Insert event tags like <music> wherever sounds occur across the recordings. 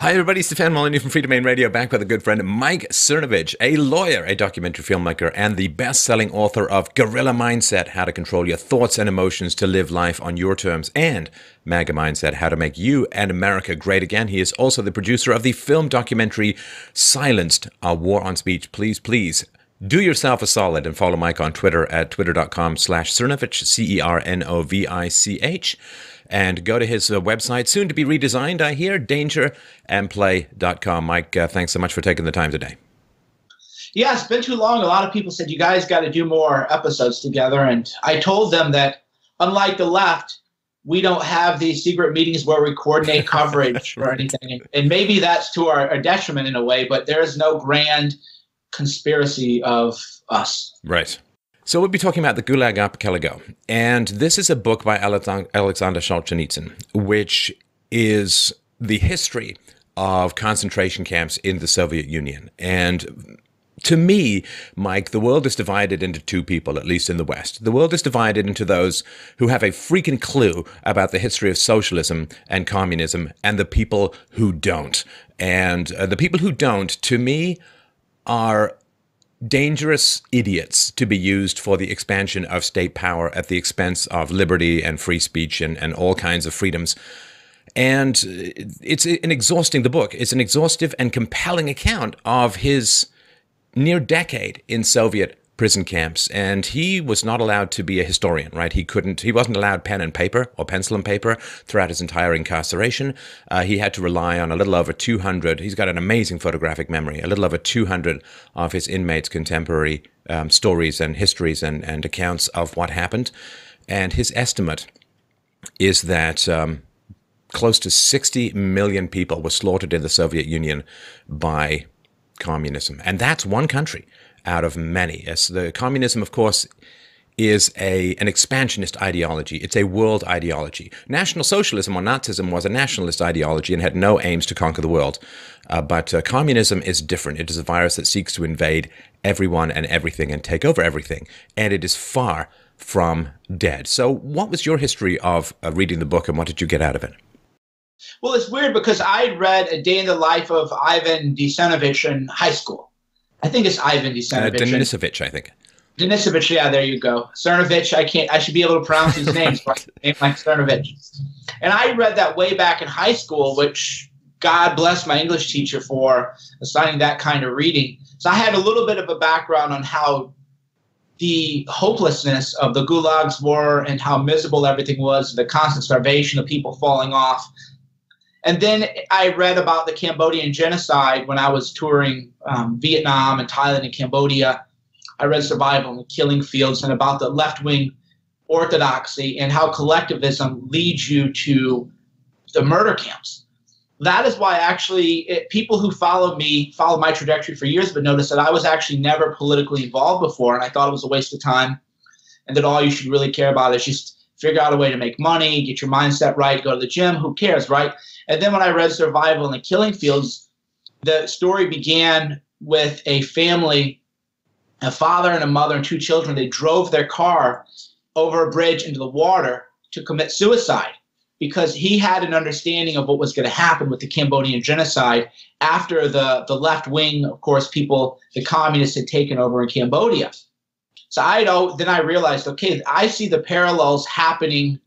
Hi, everybody. Stefan Molyneux from Freedomain Radio, back with a good friend, Mike Cernovich, a lawyer, a documentary filmmaker, and the best selling author of Gorilla Mindset How to Control Your Thoughts and Emotions to Live Life on Your Terms, and MAGA Mindset How to Make You and America Great Again. He is also the producer of the film documentary Silenced, A War on Speech. Please, please do yourself a solid and follow Mike on Twitter at twitter.com slash Cernovich, C E R N O V I C H and go to his uh, website, soon to be redesigned, I hear, dangerandplay.com. Mike, uh, thanks so much for taking the time today. Yeah, it's been too long. A lot of people said you guys got to do more episodes together. And I told them that, unlike the left, we don't have these secret meetings where we coordinate <laughs> coverage or anything. And maybe that's to our, our detriment in a way, but there is no grand conspiracy of us. Right. So we'll be talking about the Gulag Archipelago. And this is a book by Alexander Solzhenitsyn, which is the history of concentration camps in the Soviet Union. And to me, Mike, the world is divided into two people, at least in the West. The world is divided into those who have a freaking clue about the history of socialism and communism, and the people who don't. And uh, the people who don't, to me, are dangerous idiots to be used for the expansion of state power at the expense of liberty and free speech and, and all kinds of freedoms. And it's an exhausting, the book, it's an exhaustive and compelling account of his near decade in Soviet prison camps and he was not allowed to be a historian right? He couldn't he wasn't allowed pen and paper or pencil and paper throughout his entire incarceration. Uh, he had to rely on a little over 200 he's got an amazing photographic memory a little over 200 of his inmates contemporary um, stories and histories and, and accounts of what happened. And his estimate is that um, close to 60 million people were slaughtered in the soviet union by communism. And that's one country out of many. Yes, the communism, of course, is a an expansionist ideology. It's a world ideology. National Socialism or Nazism was a nationalist ideology and had no aims to conquer the world. Uh, but uh, communism is different. It is a virus that seeks to invade everyone and everything and take over everything. And it is far from dead. So, what was your history of uh, reading the book and what did you get out of it? Well, it's weird because I read A Day in the Life of Ivan Denisovich in high school. I think it's Ivan Denisovich. Uh, Denisovich, I think. Denisovich, yeah, there you go. Cernovich, I can't. I should be able to pronounce these names. name like Cernovich. And I read that way back in high school, which God bless my English teacher for assigning that kind of reading. So I had a little bit of a background on how the hopelessness of the gulags were and how miserable everything was, the constant starvation of people falling off, and then I read about the Cambodian genocide when I was touring um, Vietnam and Thailand and Cambodia. I read Survival the Killing Fields and about the left wing orthodoxy and how collectivism leads you to the murder camps. That is why actually it, people who follow me, follow my trajectory for years, but notice that I was actually never politically involved before, and I thought it was a waste of time, and that all you should really care about is just figure out a way to make money, get your mindset right, go to the gym. Who cares, right? And then when I read Survival in the Killing Fields, the story began with a family, a father and a mother and two children. They drove their car over a bridge into the water to commit suicide because he had an understanding of what was going to happen with the Cambodian genocide after the, the left wing, of course, people, the communists had taken over in Cambodia. So I then I realized, okay, I see the parallels happening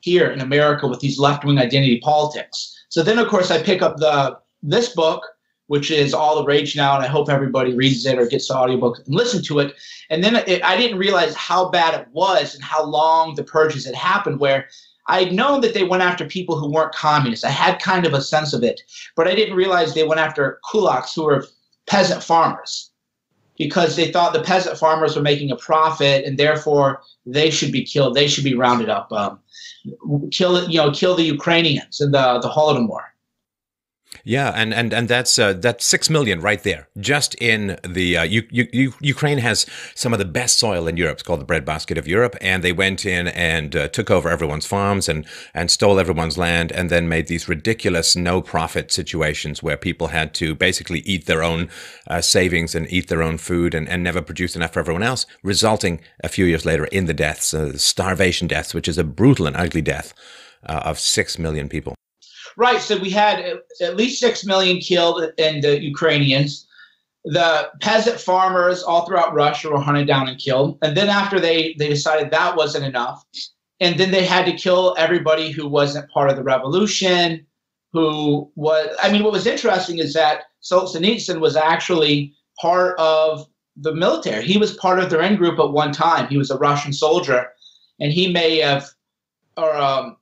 here in America with these left wing identity politics. So then, of course, I pick up the this book, which is all the rage now, and I hope everybody reads it or gets the audiobook and listen to it. And then it, I didn't realize how bad it was and how long the purges had happened, where I'd known that they went after people who weren't communists. I had kind of a sense of it, but I didn't realize they went after kulaks who were peasant farmers because they thought the peasant farmers were making a profit and therefore they should be killed. They should be rounded up. Um, kill you know kill the Ukrainians in the the Holodomor. Yeah, and and and that's uh, that's six million right there, just in the uh, U- U- Ukraine has some of the best soil in Europe. It's called the breadbasket of Europe, and they went in and uh, took over everyone's farms and and stole everyone's land, and then made these ridiculous no profit situations where people had to basically eat their own uh, savings and eat their own food and, and never produce enough for everyone else, resulting a few years later in the deaths, uh, starvation deaths, which is a brutal and ugly death uh, of six million people. Right. So we had at least six million killed in the Ukrainians. The peasant farmers all throughout Russia were hunted down and killed. And then after they they decided that wasn't enough, and then they had to kill everybody who wasn't part of the revolution. Who was? I mean, what was interesting is that Solzhenitsyn was actually part of the military. He was part of their in group at one time. He was a Russian soldier, and he may have, or um,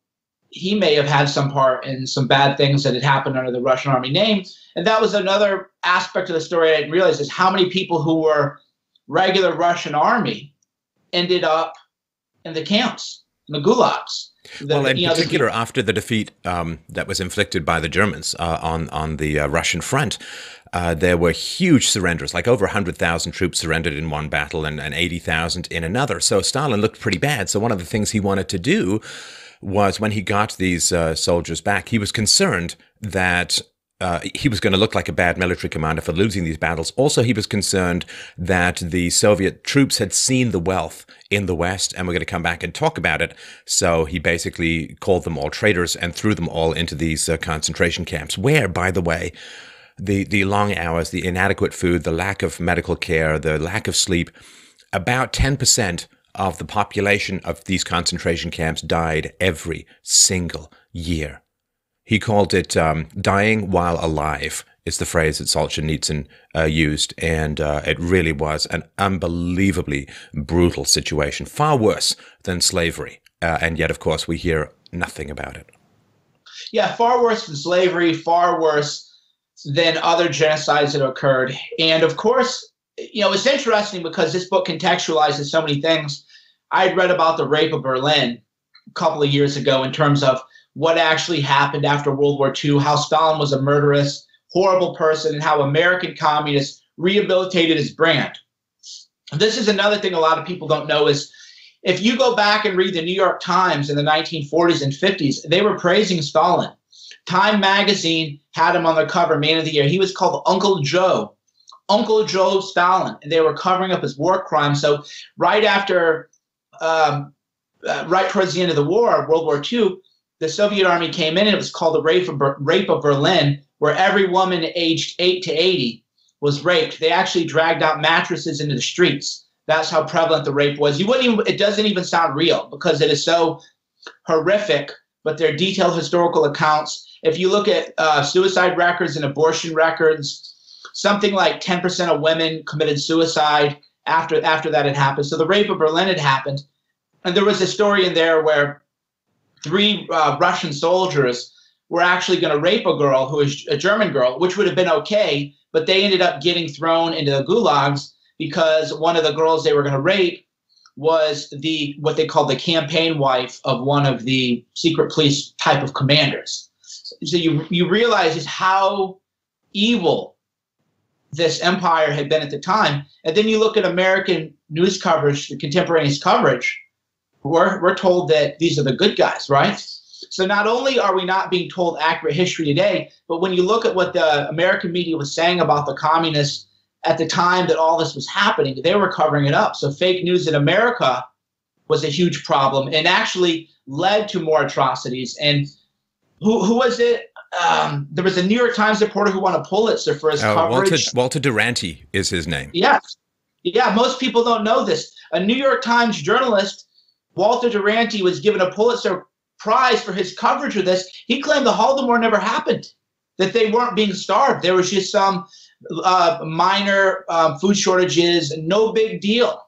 he may have had some part in some bad things that had happened under the Russian army name. And that was another aspect of the story I didn't realize is how many people who were regular Russian army ended up in the camps, in the gulags. The, well, in particular, know, the, after the defeat um, that was inflicted by the Germans uh, on on the uh, Russian front, uh, there were huge surrenders, like over 100,000 troops surrendered in one battle and, and 80,000 in another. So Stalin looked pretty bad. So one of the things he wanted to do was when he got these uh, soldiers back, he was concerned that uh, he was going to look like a bad military commander for losing these battles. Also, he was concerned that the Soviet troops had seen the wealth in the West and were going to come back and talk about it. So he basically called them all traitors and threw them all into these uh, concentration camps, where, by the way, the, the long hours, the inadequate food, the lack of medical care, the lack of sleep, about 10% of the population of these concentration camps died every single year. He called it um, dying while alive, is the phrase that Solzhenitsyn uh, used. And uh, it really was an unbelievably brutal situation, far worse than slavery. Uh, and yet, of course, we hear nothing about it. Yeah, far worse than slavery, far worse than other genocides that occurred. And of course, you know, it's interesting because this book contextualizes so many things. I had read about the rape of Berlin a couple of years ago in terms of what actually happened after World War II, how Stalin was a murderous, horrible person, and how American communists rehabilitated his brand. This is another thing a lot of people don't know is if you go back and read the New York Times in the 1940s and 50s, they were praising Stalin. Time magazine had him on the cover, Man of the Year. He was called Uncle Joe, Uncle Joe Stalin, and they were covering up his war crimes. So right after, um, uh, right towards the end of the war, World War II, the Soviet army came in, and it was called the Rape of, Rape of Berlin, where every woman aged 8 to 80 was raped. They actually dragged out mattresses into the streets. That's how prevalent the rape was. You wouldn't even, it doesn't even sound real because it is so horrific, but they're detailed historical accounts if you look at uh, suicide records and abortion records, something like 10% of women committed suicide after after that had happened. So the rape of Berlin had happened, and there was a story in there where three uh, Russian soldiers were actually going to rape a girl who was a German girl, which would have been okay, but they ended up getting thrown into the gulags because one of the girls they were going to rape was the what they called the campaign wife of one of the secret police type of commanders so you you realize just how evil this empire had been at the time, and then you look at American news coverage, the contemporaneous coverage. We're we're told that these are the good guys, right? So not only are we not being told accurate history today, but when you look at what the American media was saying about the communists at the time that all this was happening, they were covering it up. So fake news in America was a huge problem and actually led to more atrocities. And who who was it? Um, there was a New York Times reporter who won a Pulitzer for his uh, coverage. Walter, Walter Duranty is his name. Yes. Yeah, most people don't know this. A New York Times journalist, Walter Duranty, was given a Pulitzer Prize for his coverage of this. He claimed the Holodomor never happened, that they weren't being starved. There was just some uh, minor um, food shortages, no big deal.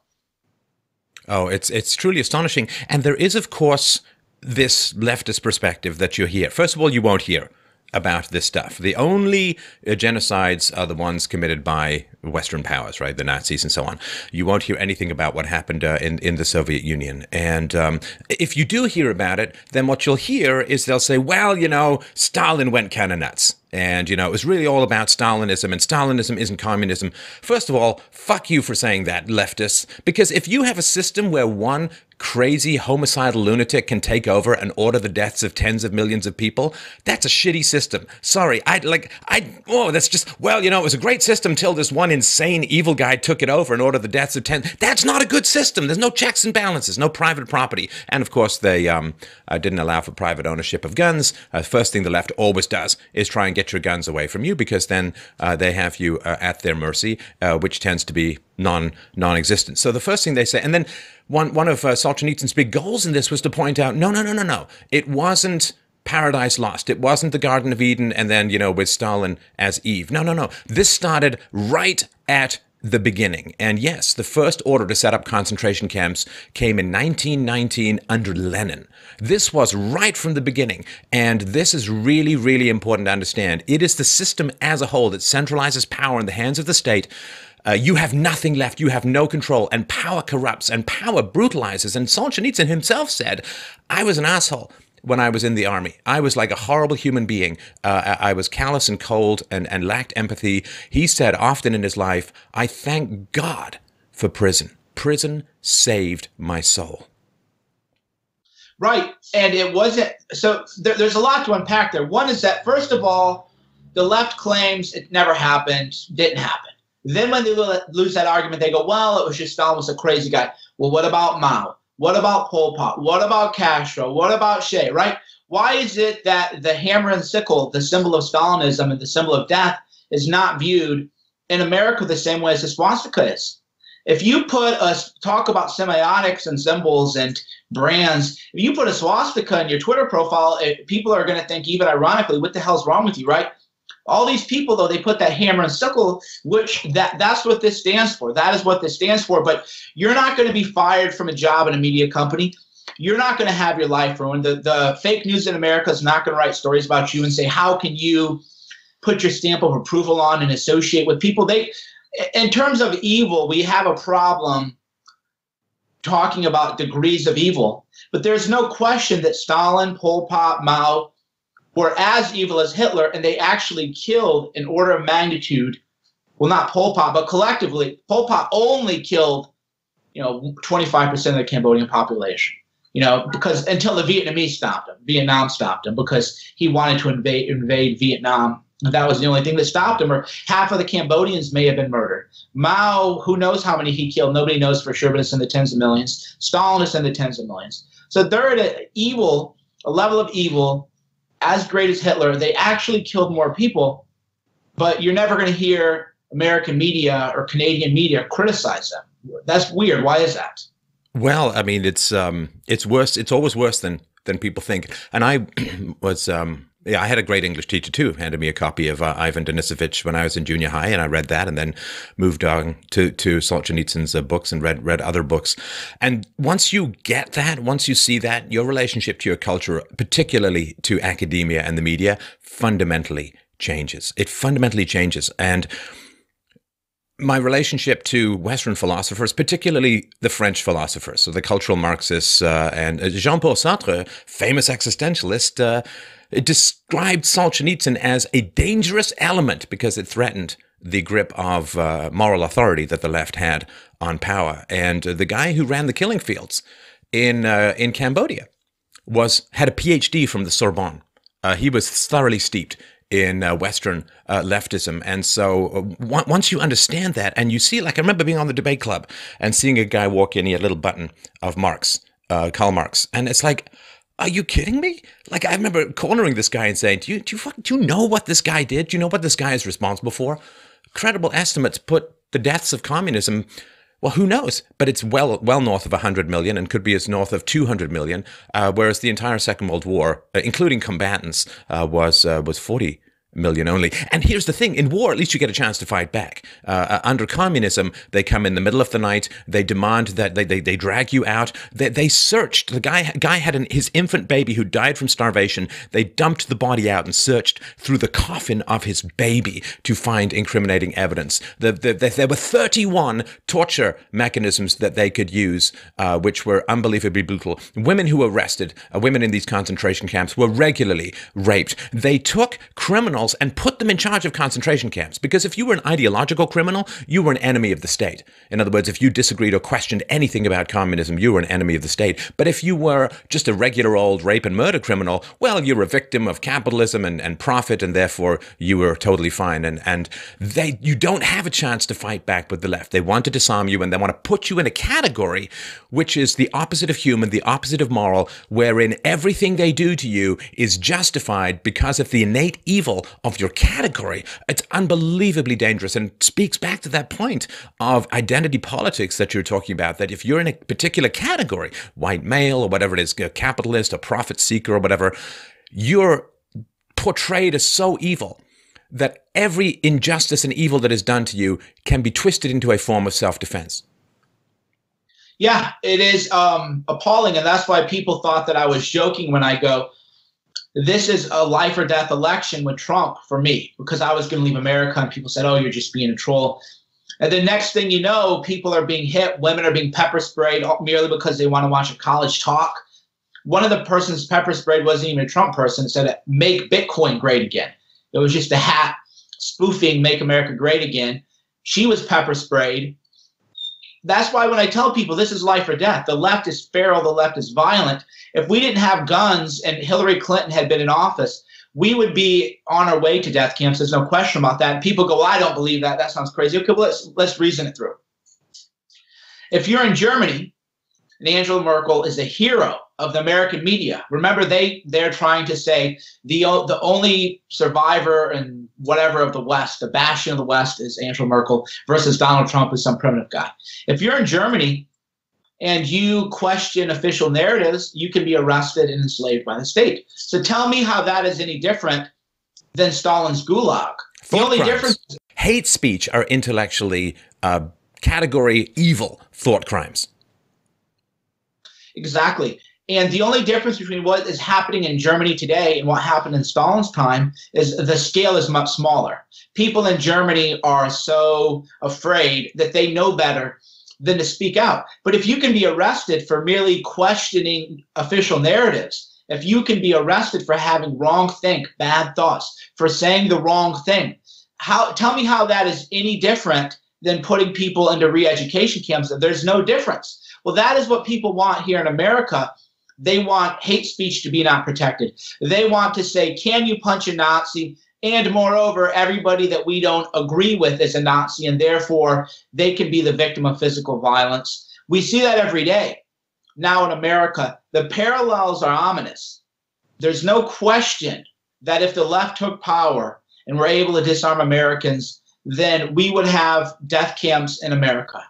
Oh, it's it's truly astonishing. And there is, of course, this leftist perspective that you hear. First of all, you won't hear about this stuff. The only uh, genocides are the ones committed by Western powers, right? The Nazis and so on. You won't hear anything about what happened uh, in in the Soviet Union. And um, if you do hear about it, then what you'll hear is they'll say, "Well, you know, Stalin went kind of nuts." And, you know, it was really all about Stalinism, and Stalinism isn't communism. First of all, fuck you for saying that, leftists. Because if you have a system where one crazy homicidal lunatic can take over and order the deaths of tens of millions of people, that's a shitty system. Sorry, I like I oh that's just well you know it was a great system till this one insane evil guy took it over and ordered the deaths of ten. That's not a good system. There's no checks and balances, no private property, and of course they um, uh, didn't allow for private ownership of guns. Uh, first thing the left always does is try and get your guns away from you because then uh, they have you uh, at their mercy, uh, which tends to be non non-existent. So the first thing they say, and then one one of uh, Solzhenitsyn's big goals in this was to point out, no, no, no, no, no, it wasn't Paradise Lost. It wasn't the Garden of Eden, and then you know with Stalin as Eve. No, no, no. This started right at the beginning. And yes, the first order to set up concentration camps came in 1919 under Lenin. This was right from the beginning. And this is really, really important to understand. It is the system as a whole that centralizes power in the hands of the state. Uh, you have nothing left. You have no control. And power corrupts and power brutalizes. And Solzhenitsyn himself said, I was an asshole when I was in the army. I was like a horrible human being. Uh, I was callous and cold and, and lacked empathy. He said often in his life, I thank God for prison. Prison saved my soul. Right. And it wasn't, so there, there's a lot to unpack there. One is that, first of all, the left claims it never happened, didn't happen. Then when they lose that argument, they go, well, it was just Stalin was a crazy guy. Well, what about Mao? What about Pol Pot? What about Castro? What about Che, right? Why is it that the hammer and sickle, the symbol of Stalinism and the symbol of death, is not viewed in America the same way as the swastika is? If you put us talk about semiotics and symbols and brands, if you put a swastika in your Twitter profile, it, people are going to think, even ironically, what the hell's wrong with you, right? All these people, though, they put that hammer and sickle, which that that's what this stands for. That is what this stands for. But you're not going to be fired from a job in a media company. You're not going to have your life ruined. The, the fake news in America is not going to write stories about you and say, how can you put your stamp of approval on and associate with people? They, in terms of evil, we have a problem talking about degrees of evil. But there's no question that Stalin, Pol Pot, Mao, were as evil as Hitler, and they actually killed an order of magnitude. Well, not Pol Pot, but collectively, Pol Pot only killed, you know, 25% of the Cambodian population. You know, because until the Vietnamese stopped him, Vietnam stopped him because he wanted to invade invade Vietnam. And that was the only thing that stopped him. Or half of the Cambodians may have been murdered. Mao, who knows how many he killed? Nobody knows for sure, but it's in the tens of millions. Stalin is in the tens of millions. So they're at an evil, a level of evil as great as Hitler, they actually killed more people, but you're never going to hear American media or Canadian media criticize them. That's weird. Why is that? Well, I mean, it's um, it's worse. It's always worse than than people think. And I <clears throat> was um, yeah, I had a great English teacher too. Handed me a copy of uh, Ivan Denisovich when I was in junior high, and I read that, and then moved on to to Solzhenitsyn's uh, books and read read other books. And once you get that, once you see that, your relationship to your culture, particularly to academia and the media, fundamentally changes. It fundamentally changes, and my relationship to Western philosophers, particularly the French philosophers, so the cultural Marxists, uh, and uh, Jean Paul Sartre, famous existentialist, uh, described Solzhenitsyn as a dangerous element because it threatened the grip of uh, moral authority that the left had on power. And the guy who ran the killing fields in uh, in Cambodia was had a PhD from the Sorbonne. Uh, he was thoroughly steeped in uh, Western uh, leftism. And so uh, w- once you understand that and you see, like I remember being on the debate club and seeing a guy walk in, he had a little button of Marx, uh, Karl Marx. And it's like, are you kidding me? Like I remember cornering this guy and saying, "Do you do you, do you know what this guy did? Do you know what this guy is responsible for?" Credible estimates put the deaths of communism. Well, who knows? But it's well well north of 100 million and could be as north of 200 million. Uh, whereas the entire Second World War, uh, including combatants, uh, was uh, was 40 million only. And here's the thing in war, at least you get a chance to fight back. Uh, uh, under communism, they come in the middle of the night, they demand that they, they, they drag you out. They, they searched. The guy, guy had an, his infant baby who died from starvation. They dumped the body out and searched through the coffin of his baby to find incriminating evidence. The, the, the, there were 31 torture mechanisms that they could use, uh, which were unbelievably brutal. Women who were arrested, uh, women in these concentration camps, were regularly raped. They took criminals criminals and put them in charge of concentration camps. Because if you were an ideological criminal, you were an enemy of the state. In other words, if you disagreed or questioned anything about communism, you were an enemy of the state. But if you were just a regular old rape and murder criminal, well, you're a victim of capitalism and, and profit, and therefore you were totally fine. And, and they, you don't have a chance to fight back with the left. They want to disarm you and they want to put you in a category which is the opposite of human, the opposite of moral, wherein everything they do to you is justified because of the innate evil of your category. It's unbelievably dangerous and speaks back to that point of identity politics that you're talking about. That if you're in a particular category, white male or whatever it is, a capitalist, a profit seeker or whatever, you're portrayed as so evil that every injustice and evil that is done to you can be twisted into a form of self defense. Yeah, it is um, appalling. And that's why people thought that I was joking when I go, this is a life or death election with Trump for me, because I was going to leave America. And people said, oh, you're just being a troll. And the next thing you know, people are being hit, women are being pepper sprayed merely because they want to watch a college talk. One of the persons pepper sprayed wasn't even a Trump person, said, make Bitcoin great again. It was just a hat spoofing Make America Great Again. She was pepper sprayed that's why when I tell people this is life or death, the left is feral, the left is violent. If we didn't have guns and Hillary Clinton had been in office, we would be on our way to death camps. There's no question about that. People go, well, I don't believe that. That sounds crazy. Okay, well, let's let's reason it through. If you're in Germany and Angela Merkel is a hero of the American media. Remember, they they're trying to say the the only survivor and whatever of the West, the bastion of the West, is Angela Merkel versus Donald Trump is some primitive guy. If you're in Germany and you question official narratives, you can be arrested and enslaved by the state. So tell me how that is any different than Stalin's Gulag. Thought the only crimes. difference hate speech are intellectually uh, category evil thought crimes. Exactly. And the only difference between what is happening in Germany today and what happened in Stalin's time is the scale is much smaller. People in Germany are so afraid that they know better than to speak out. But if you can be arrested for merely questioning official narratives, if you can be arrested for having wrong think, bad thoughts, for saying the wrong thing, how tell me how that is any different than putting people into re-education camps. There's no difference. Well, that is what people want here in America they want hate speech to be not protected. They want to say, can you punch a Nazi? And moreover, everybody that we don't agree with is a Nazi, and therefore they can be the victim of physical violence. We see that every day. Now in America, the parallels are ominous. There's no question that if the left took power and were able to disarm Americans, then we would have death camps in America.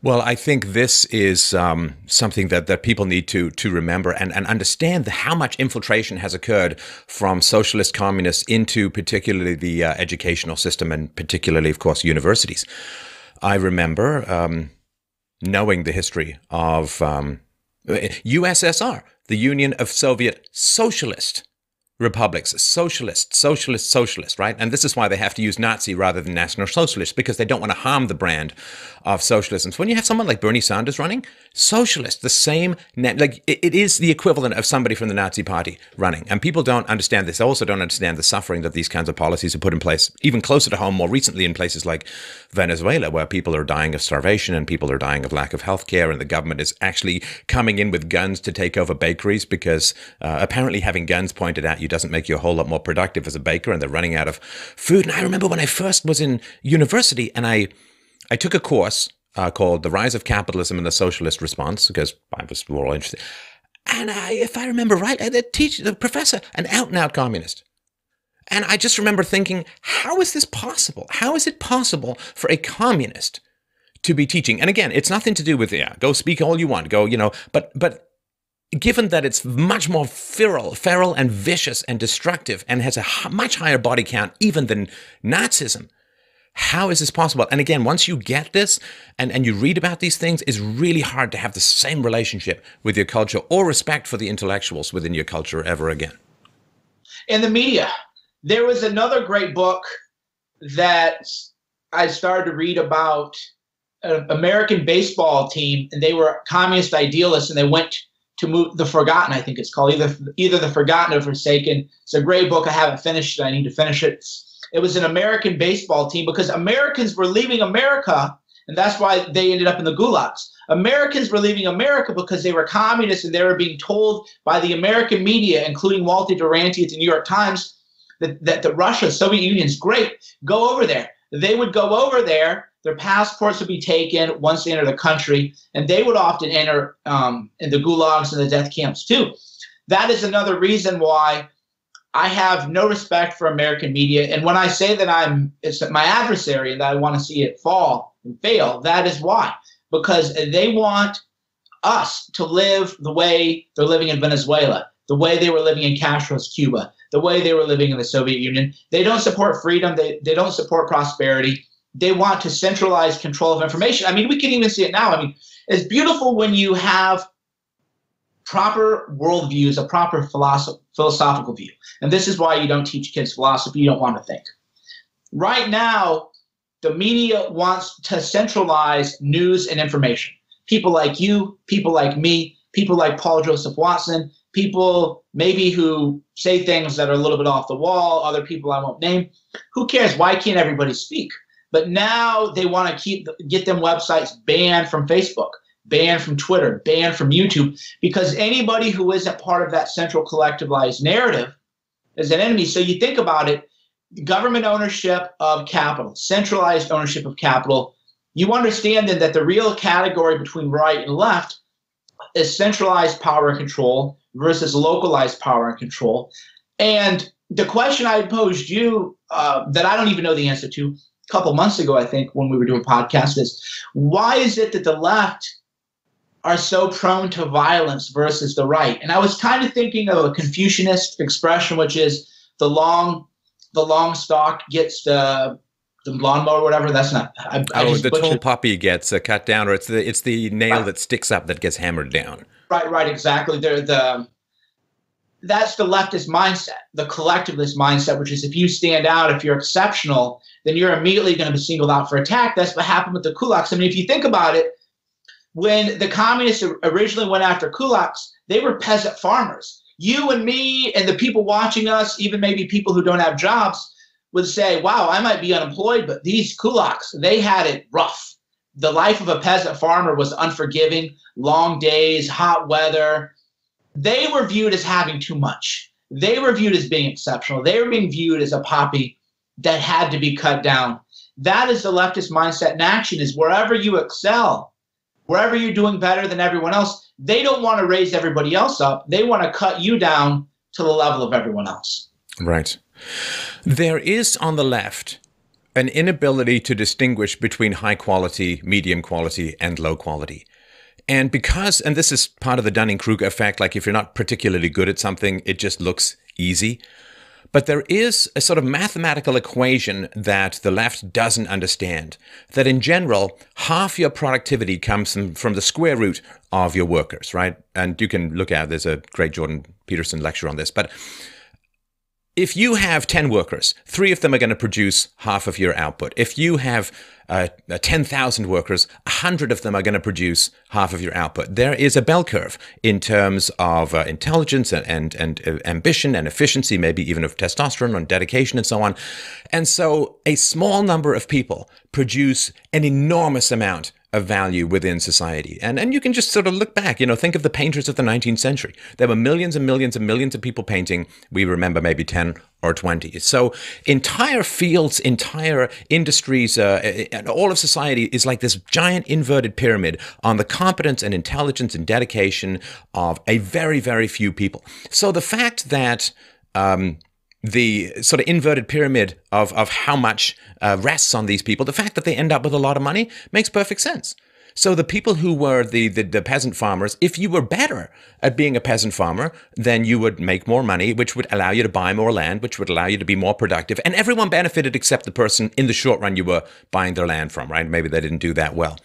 Well, I think this is um, something that, that people need to to remember and, and understand the, how much infiltration has occurred from socialist communists into particularly the uh, educational system and particularly, of course, universities. I remember um, knowing the history of um, USSR, the Union of Soviet Socialist republics, socialist, socialist, socialist, right? And this is why they have to use Nazi rather than National Socialist because they don't want to harm the brand of socialism. So when you have someone like Bernie Sanders running, socialist, the same, like it, it is the equivalent of somebody from the Nazi party running. And people don't understand this. They also don't understand the suffering that these kinds of policies are put in place, even closer to home, more recently in places like Venezuela, where people are dying of starvation and people are dying of lack of health care. And the government is actually coming in with guns to take over bakeries because uh, apparently having guns pointed at you doesn't make you a whole lot more productive as a baker and they're running out of food. And I remember when I first was in university and I, I took a course uh, called The Rise of Capitalism and the Socialist Response because I was more interested. And I, if I remember right, the teacher, the professor, an out and out communist. And I just remember thinking, how is this possible? How is it possible for a communist to be teaching? And again, it's nothing to do with yeah, go speak all you want, go, you know, but but given that it's much more feral, feral and vicious and destructive and has a much higher body count even than Nazism, how is this possible? And again, once you get this and, and you read about these things, it's really hard to have the same relationship with your culture or respect for the intellectuals within your culture ever again. In the media, there was another great book that I started to read about an American baseball team, and they were communist idealists, and they went to move the forgotten i think it's called. Either either the forgotten or forsaken. It's a great book. I haven't finished it. I need to finish it. It was an american baseball team because americans were leaving america and that's why they ended up in the gulags. Americans were leaving america because they were communists and they were being told by the american media including walter duranty at the new york times that, that the russia soviet union is great. Go over there. They would go over there their passports would be taken once they enter the country, and they would often enter um, in the gulags and the death camps too. That is another reason why I have no respect for American media. And when I say that I'm it's my adversary and that I want to see it fall and fail, that is why. Because they want us to live the way they're living in Venezuela, the way they were living in Castro's Cuba, the way they were living in the Soviet Union. They don't support freedom, they, they don't support prosperity they want to centralize control of information. I mean, we can even see it now. I mean, it's beautiful when you have proper worldviews, a proper philosoph- philosophical view. And this is why you don't teach kids philosophy, you don't want to think. Right now, the media wants to centralize news and information. People like you, people like me, people like Paul Joseph Watson, people maybe who say things that are a little bit off the wall, other people I won't name. Who cares? Why can't everybody speak? But now they want to keep get them websites banned from Facebook, banned from Twitter, banned from YouTube, because anybody who isn't part of that central collectivized narrative is an enemy. So you think about it, government ownership of capital, centralized ownership of capital. You understand then that the real category between right and left is centralized power and control versus localized power and control. And the question I posed you uh, that I don't even know the answer to couple months ago, I think, when we were doing podcasts, is why is it that the left are so prone to violence versus the right? And I was kind of thinking of a Confucianist expression, which is the long, the long stalk gets the the lawnmower or whatever. That's not. I, I oh, the tall poppy gets uh, cut down, or it's the it's the nail right. that sticks up that gets hammered down. Right, right, exactly. They're the that's the leftist mindset, the collectivist mindset, which is if you stand out, if you're exceptional, then you're immediately going to be singled out for attack. That's what happened with the kulaks. I mean, if you think about it, when the communists originally went after kulaks, they were peasant farmers. You and me and the people watching us, even maybe people who don't have jobs, would say, wow, I might be unemployed, but these kulaks, they had it rough. The life of a peasant farmer was unforgiving, long days, hot weather, they were viewed as having too much. They were viewed as being exceptional. They were being viewed as a poppy that had to be cut down. That is the leftist mindset in action is wherever you excel, wherever you're doing better than everyone else, they don't want to raise everybody else up. They want to cut you down to the level of everyone else. Right. There is on the left an inability to distinguish between high quality, medium quality, and low quality. And because, and this is part of the Dunning Kruger effect, like if you're not particularly good at something, it just looks easy. But there is a sort of mathematical equation that the left doesn't understand that in general, half your productivity comes from, from the square root of your workers, right? And you can look at, there's a great Jordan Peterson lecture on this, but if you have 10 workers, three of them are going to produce half of your output. If you have uh, uh 10,000 workers, 100 of them are going to produce half of your output. There is a bell curve in terms of uh, intelligence and, and, and uh, ambition and efficiency, maybe even of testosterone and dedication and so on. And so a small number of people produce an enormous amount of value within society. And and you can just sort of look back, you know, think of the painters of the 19th century. There were millions and millions and millions of people painting. We remember maybe 10 or 20. So entire fields, entire industries, uh, and all of society is like this giant inverted pyramid on the competence and intelligence and dedication of a very, very few people. So the fact that um, the sort of inverted pyramid of, of how much uh, rests on these people, the fact that they end up with a lot of money makes perfect sense. So the people who were the, the, the, peasant farmers, if you were better at being a peasant farmer, then you would make more money, which would allow you to buy more land, which would allow you to be more productive. And everyone benefited except the person in the short run you were buying their land from, right? Maybe they didn't do that well.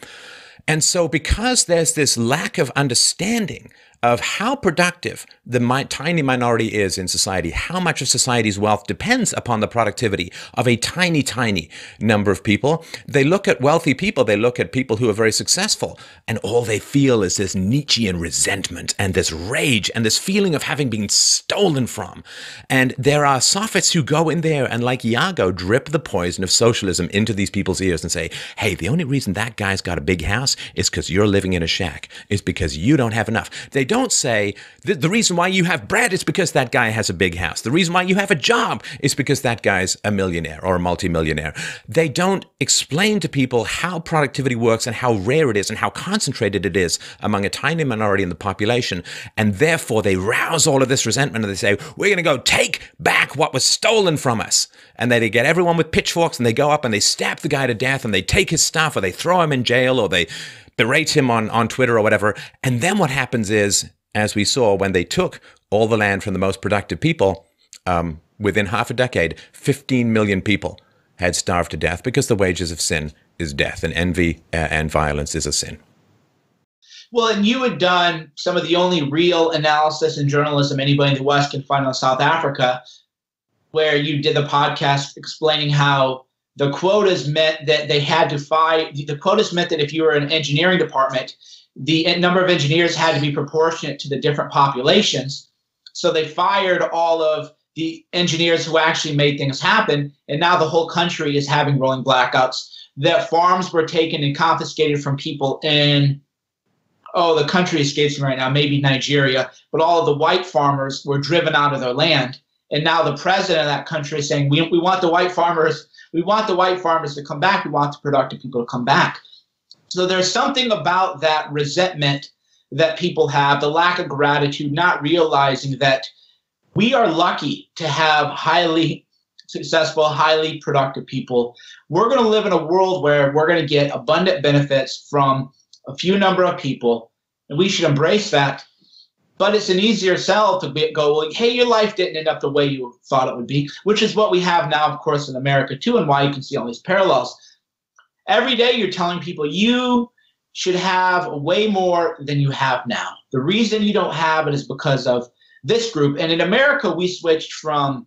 And so because there's this lack of understanding of how productive the mi- tiny minority is in society, how much of society's wealth depends upon the productivity of a tiny, tiny number of people. They look at wealthy people, they look at people who are very successful, and all they feel is this Nietzschean resentment and this rage and this feeling of having been stolen from. And there are sophists who go in there and, like Iago, drip the poison of socialism into these people's ears and say, hey, the only reason that guy's got a big house is because you're living in a shack, is because you don't have enough. They don't say the, the reason why you have bread is because that guy has a big house. The reason why you have a job is because that guy's a millionaire or a multimillionaire. They don't explain to people how productivity works and how rare it is and how concentrated it is among a tiny minority in the population. And therefore, they rouse all of this resentment and they say, we're going to go take back what was stolen from us. And they get everyone with pitchforks and they go up and they stab the guy to death and they take his stuff or they throw him in jail or they berate him on, on Twitter or whatever. And then what happens is, as we saw when they took all the land from the most productive people, um, within half a decade, 15 million people had starved to death because the wages of sin is death, and envy uh, and violence is a sin. Well, and you had done some of the only real analysis in journalism anybody in the West can find on South Africa, where you did the podcast explaining how the quotas meant that they had to fight. The quotas meant that if you were an engineering department, the number of engineers had to be proportionate to the different populations. So they fired all of the engineers who actually made things happen, and now the whole country is having rolling blackouts. That farms were taken and confiscated from people in oh, the country escapes me right now, maybe Nigeria, but all of the white farmers were driven out of their land. And now the president of that country is saying, we, we want the white farmers we want the white farmers to come back. We want the productive people to come back. So there's something about that resentment that people have, the lack of gratitude, not realizing that we are lucky to have highly successful, highly productive people. We're going to live in a world where we're going to get abundant benefits from a few number of people, and we should embrace that but it's an easier sell to be, go, well, hey, your life didn't end up the way you thought it would be, which is what we have now, of course, in America too, and why you can see all these parallels. Every day you're telling people you should have way more than you have now. The reason you don't have it is because of this group. And in America, we switched from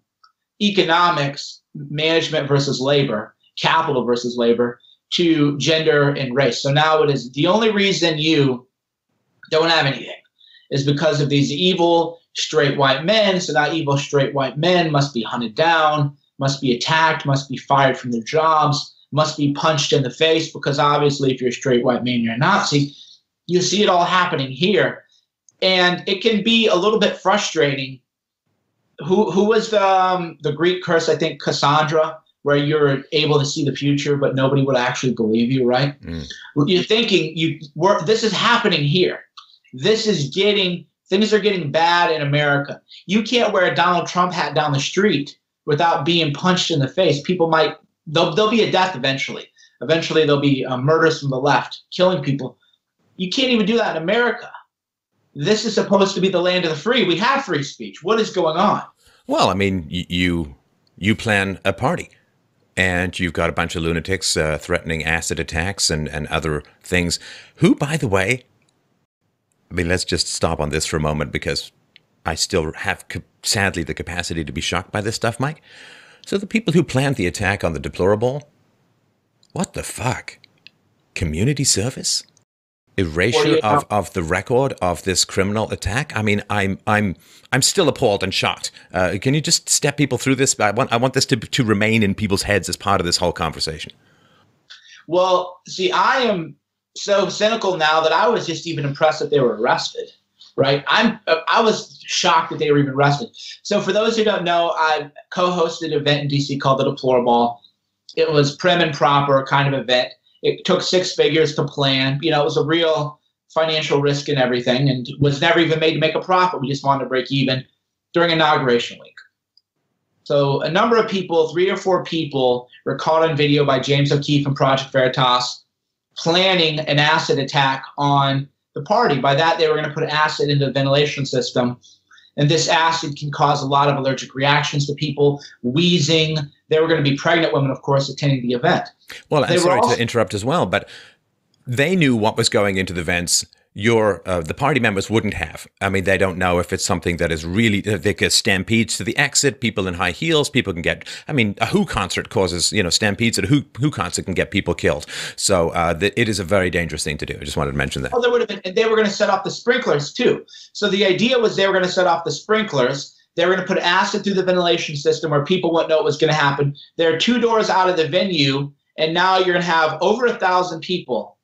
economics, management versus labor, capital versus labor, to gender and race. So now it is the only reason you don't have anything is because of these evil straight white men. So now evil straight white men must be hunted down, must be attacked, must be fired from their jobs, must be punched in the face because obviously if you're a straight white man, you're a Nazi. You see it all happening here. And it can be a little bit frustrating. Who who was the um, the Greek curse? I think Cassandra, where you're able to see the future, but nobody would actually believe you, right? Mm. You're thinking you were this is happening here this is getting things are getting bad in America. You can't wear a Donald Trump hat down the street without being punched in the face. People might there'll, there'll be a death eventually. Eventually there'll be uh, murders from the left, killing people. You can't even do that in America. This is supposed to be the land of the free. We have free speech. What is going on? Well, I mean, you you plan a party and you've got a bunch of lunatics uh, threatening acid attacks and, and other things, who, by the way, I mean, let's just stop on this for a moment because I still have, sadly, the capacity to be shocked by this stuff, Mike. So the people who planned the attack on the DeploraBall, what the fuck? Community service? Erasure of, of the record of this criminal attack? I mean, I'm I'm I'm still appalled and shocked. Uh, can you just step people through this? I want I want this to to remain in people's heads as part of this whole conversation. Well, see, I am so cynical now that I was just even impressed that they were arrested. Right, I'm I was shocked that they were even arrested. So for those who don't know, I co-hosted an event in DC called the DeploraBall. It was prim and proper kind of event. It took six figures to plan. You know, it was a real financial risk and everything, and was never even made to make a profit. We just wanted to break even during inauguration week. So a number of people, three or four people, were caught on video by James O'Keefe and Project Veritas planning an acid attack on the party. By that, they were going to put acid into the ventilation system. And this acid can cause a lot of allergic reactions to people, wheezing. There were going to be pregnant women, of course, attending the event. Well, I'm sorry also- to interrupt as well, but they knew what was going into the vents your uh, the party members wouldn't have. I mean, they don't know if it's something that is really they get stampedes to the exit. People in high heels, people can get. I mean, a Who concert causes you know stampedes at a Who Who concert can get people killed. So uh, it is a very dangerous thing to do. I just wanted to mention that. Well, there would have been, they were going to set off the sprinklers too. So the idea was they were going to set off the sprinklers. They were going to put acid through the ventilation system where people wouldn't know what was going to happen. There are two doors out of the venue, and now you're going to have over a thousand people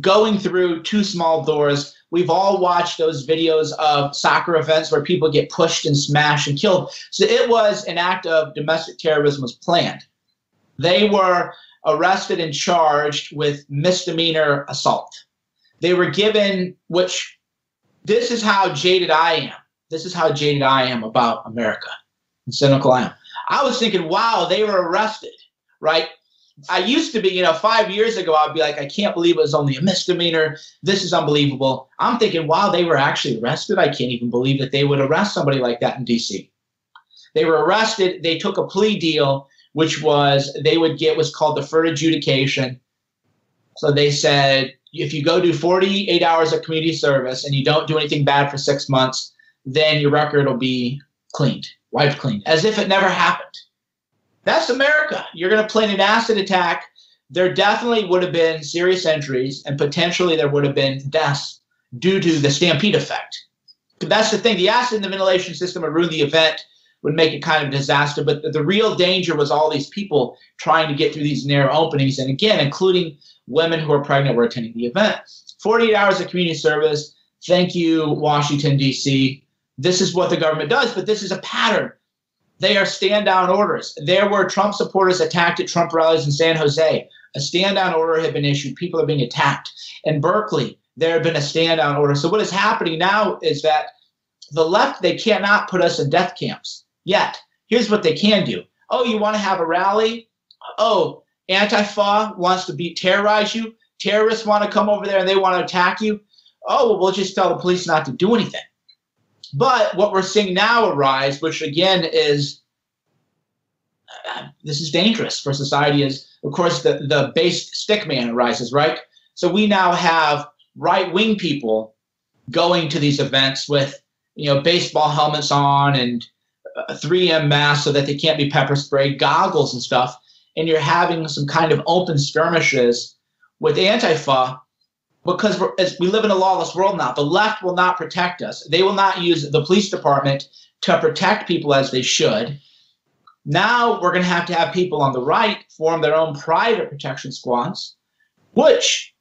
going through two small doors. We've all watched those videos of soccer events where people get pushed and smashed and killed. So it was an act of domestic terrorism was planned. They were arrested and charged with misdemeanor assault. They were given, which this is how jaded I am. This is how jaded I am about America and cynical I am. I was thinking, wow, they were arrested, right? I used to be, you know, five years ago, I'd be like, I can't believe it was only a misdemeanor. This is unbelievable. I'm thinking, wow, they were actually arrested. I can't even believe that they would arrest somebody like that in DC. They were arrested. They took a plea deal, which was they would get what's called deferred adjudication. So they said, if you go do 48 hours of community service and you don't do anything bad for six months, then your record will be cleaned, wiped clean, as if it never happened. That's America. You're going to plan an acid attack. There definitely would have been serious injuries, and potentially there would have been deaths due to the stampede effect. That's the thing. The acid in the ventilation system would ruin the event, would make it kind of a disaster. But the, the real danger was all these people trying to get through these narrow openings, and again, including women who are pregnant were attending the event. 48 hours of community service. Thank you, Washington, D.C. This is what the government does, but this is a pattern. They are stand down orders. There were Trump supporters attacked at Trump rallies in San Jose. A stand down order had been issued. People are being attacked. In Berkeley, there had been a stand down order. So what is happening now is that the left, they cannot put us in death camps yet. Here's what they can do. Oh, you want to have a rally? Oh, Antifa wants to be terrorize you. Terrorists want to come over there and they want to attack you. Oh, well, we'll just tell the police not to do anything. But what we're seeing now arise, which again is uh, this is dangerous for society, is of course the, the Based Stickman arises, right? So we now have right wing people going to these events with you know baseball helmets on and 3M masks so that they can't be pepper sprayed, goggles and stuff, and you're having some kind of open skirmishes with Antifa because as we live in a lawless world now, the left will not protect us. They will not use the police department to protect people as they should. Now we're going to have to have people on the right form their own private protection squads, which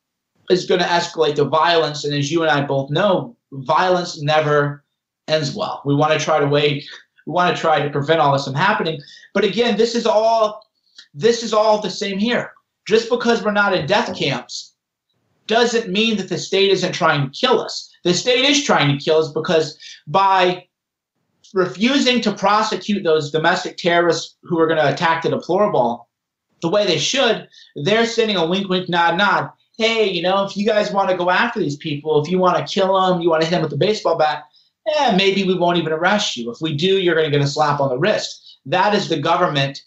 is going to escalate the violence. And as you and I both know, violence never ends well. We want to try to wait. We want to try to prevent all this from happening. But again, this is all this is all the same here. Just because we're not in death camps doesn't mean that the state isn't trying to kill us. The state is trying to kill us because by refusing to prosecute those domestic terrorists who are going to attack the deplorable the way they should, they're sending a wink, wink, nod, nod. Hey, you know, if you guys want to go after these people, if you want to kill them, you want to hit them with the baseball bat, eh, maybe we won't even arrest you. If we do, you're going to get a slap on the wrist. That is the government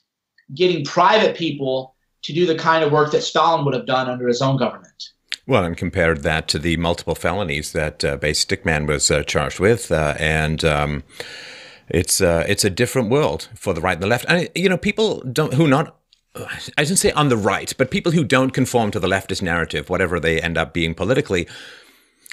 getting private people to do the kind of work that Stalin would have done under his own government. Well, and compared that to the multiple felonies that uh, Based Stickman was uh, charged with, uh, and um, it's uh, it's a different world for the right and the left. And you know, people don't who not. I didn't say on the right, but people who don't conform to the leftist narrative, whatever they end up being politically,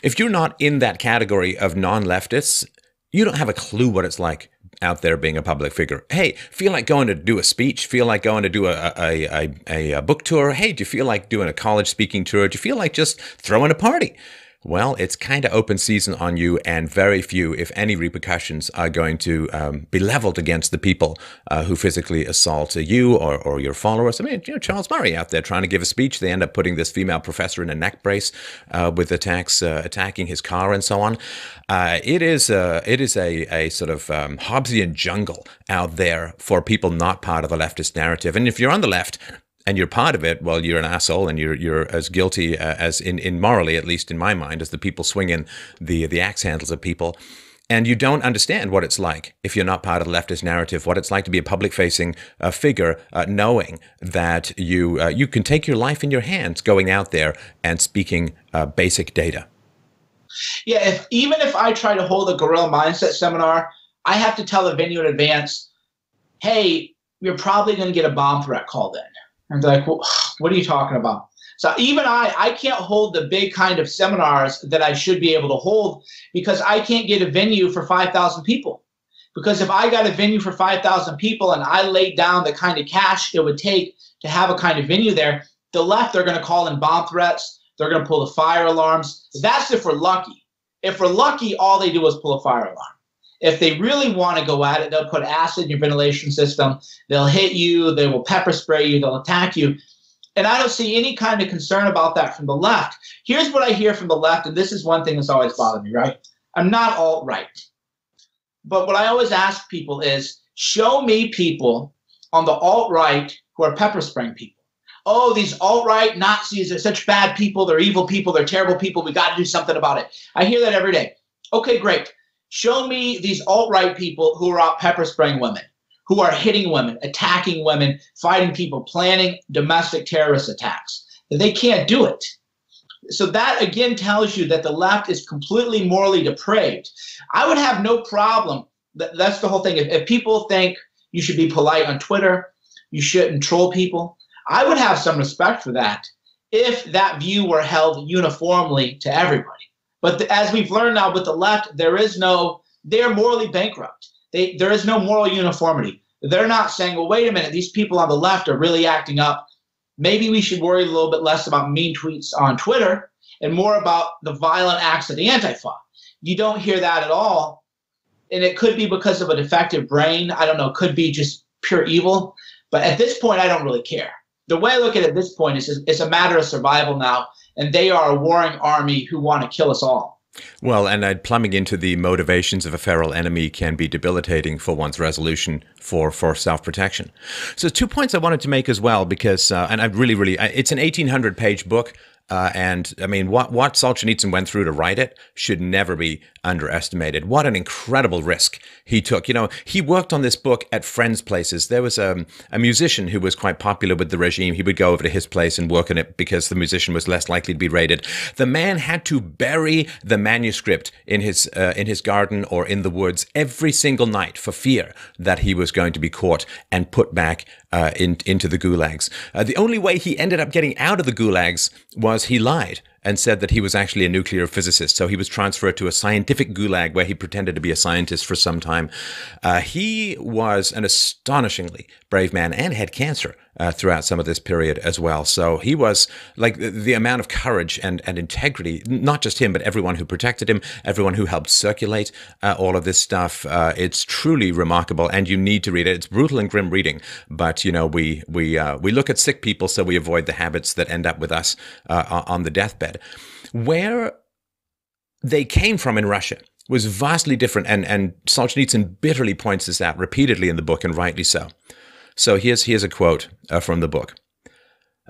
if you're not in that category of non-leftists, you don't have a clue what it's like out there being a public figure. Hey, feel like going to do a speech? Feel like going to do a, a, a, a, book tour? Hey, do you feel like doing a college speaking tour? Do you feel like just throwing a party? Well, it's kind of open season on you, and very few, if any, repercussions are going to um, be leveled against the people uh, who physically assault you or, or your followers. I mean, you know, Charles Murray out there trying to give a speech, they end up putting this female professor in a neck brace uh, with attacks, uh, attacking his car and so on. Uh, it is a, it is a, a sort of um, Hobbesian jungle out there for people not part of the leftist narrative. And if you're on the left, and you're part of it, well, you're an asshole, and you're you're as guilty uh, as in, in morally, at least in my mind, as the people swinging the the axe handles at people. And you don't understand what it's like if you're not part of the leftist narrative, what it's like to be a public facing uh, figure, uh, knowing that you, uh, you can take your life in your hands going out there and speaking uh, basic data. Yeah, if even if I try to hold a Gorilla Mindset seminar, I have to tell the venue in advance, hey, you're probably going to get a bomb threat called in. And they're like, well, what are you talking about? So even I, I can't hold the big kind of seminars that I should be able to hold because I can't get a venue for 5,000 people. Because if I got a venue for 5,000 people and I laid down the kind of cash it would take to have a kind of venue there, the left, they're going to call in bomb threats. They're going to pull the fire alarms. That's if we're lucky. If we're lucky, all they do is pull a fire alarm. If they really want to go at it, they'll put acid in your ventilation system. They'll hit you. They will pepper spray you. They'll attack you. And I don't see any kind of concern about that from the left. Here's what I hear from the left, and this is one thing that's always bothered me, right? I'm not alt right. But what I always ask people is show me people on the alt right who are pepper spraying people. Oh, these alt right Nazis are such bad people. They're evil people. They're terrible people. We got to do something about it. I hear that every day. Okay, great. Show me these alt right people who are out pepper spraying women who are hitting women, attacking women, fighting people, planning domestic terrorist attacks. They can't do it. So that again tells you that the left is completely morally depraved. I would have no problem. That's the whole thing. If, if people think you should be polite on Twitter, you shouldn't troll people. I would have some respect for that if that view were held uniformly to everybody. But the, as we've learned now with the left, there is no, they're morally bankrupt. They, there is no moral uniformity. They're not saying, well, wait a minute, these people on the left are really acting up. Maybe we should worry a little bit less about mean tweets on Twitter and more about the violent acts of the Antifa. You don't hear that at all. And it could be because of a defective brain. I don't know. Could be just pure evil. But at this point, I don't really care. The way I look at it at this point is it's a matter of survival now. And they are a warring army who want to kill us all. Well, and uh, plumbing into the motivations of a feral enemy can be debilitating for one's resolution for, for self protection. So, two points I wanted to make as well, because, uh, and I really, really, it's an 1800 page book. Uh, and I mean, what, what Solzhenitsyn went through to write it should never be underestimated. What an incredible risk he took. You know, he worked on this book at friends' places. There was a, a musician who was quite popular with the regime. He would go over to his place and work on it because the musician was less likely to be raided. The man had to bury the manuscript in his, uh, in his garden or in the woods every single night for fear that he was going to be caught and put back uh, in, into the gulags. Uh, the only way he ended up getting out of the gulags was he lied and said that he was actually a nuclear physicist. So he was transferred to a scientific gulag where he pretended to be a scientist for some time. Uh, he was an astonishingly brave man and had cancer uh, throughout some of this period as well. So he was like the, the, amount of courage and, and integrity, not just him, but everyone who protected him, everyone who helped circulate uh, all of this stuff. Uh, it's truly remarkable, and you need to read it. It's brutal and grim reading, but you know we we uh, we look at sick people so we avoid the habits that end up with us uh, on the deathbed. Where they came from in Russia was vastly different, and and Solzhenitsyn bitterly points this out repeatedly in the book, and rightly so. So here's here's a quote uh, from the book.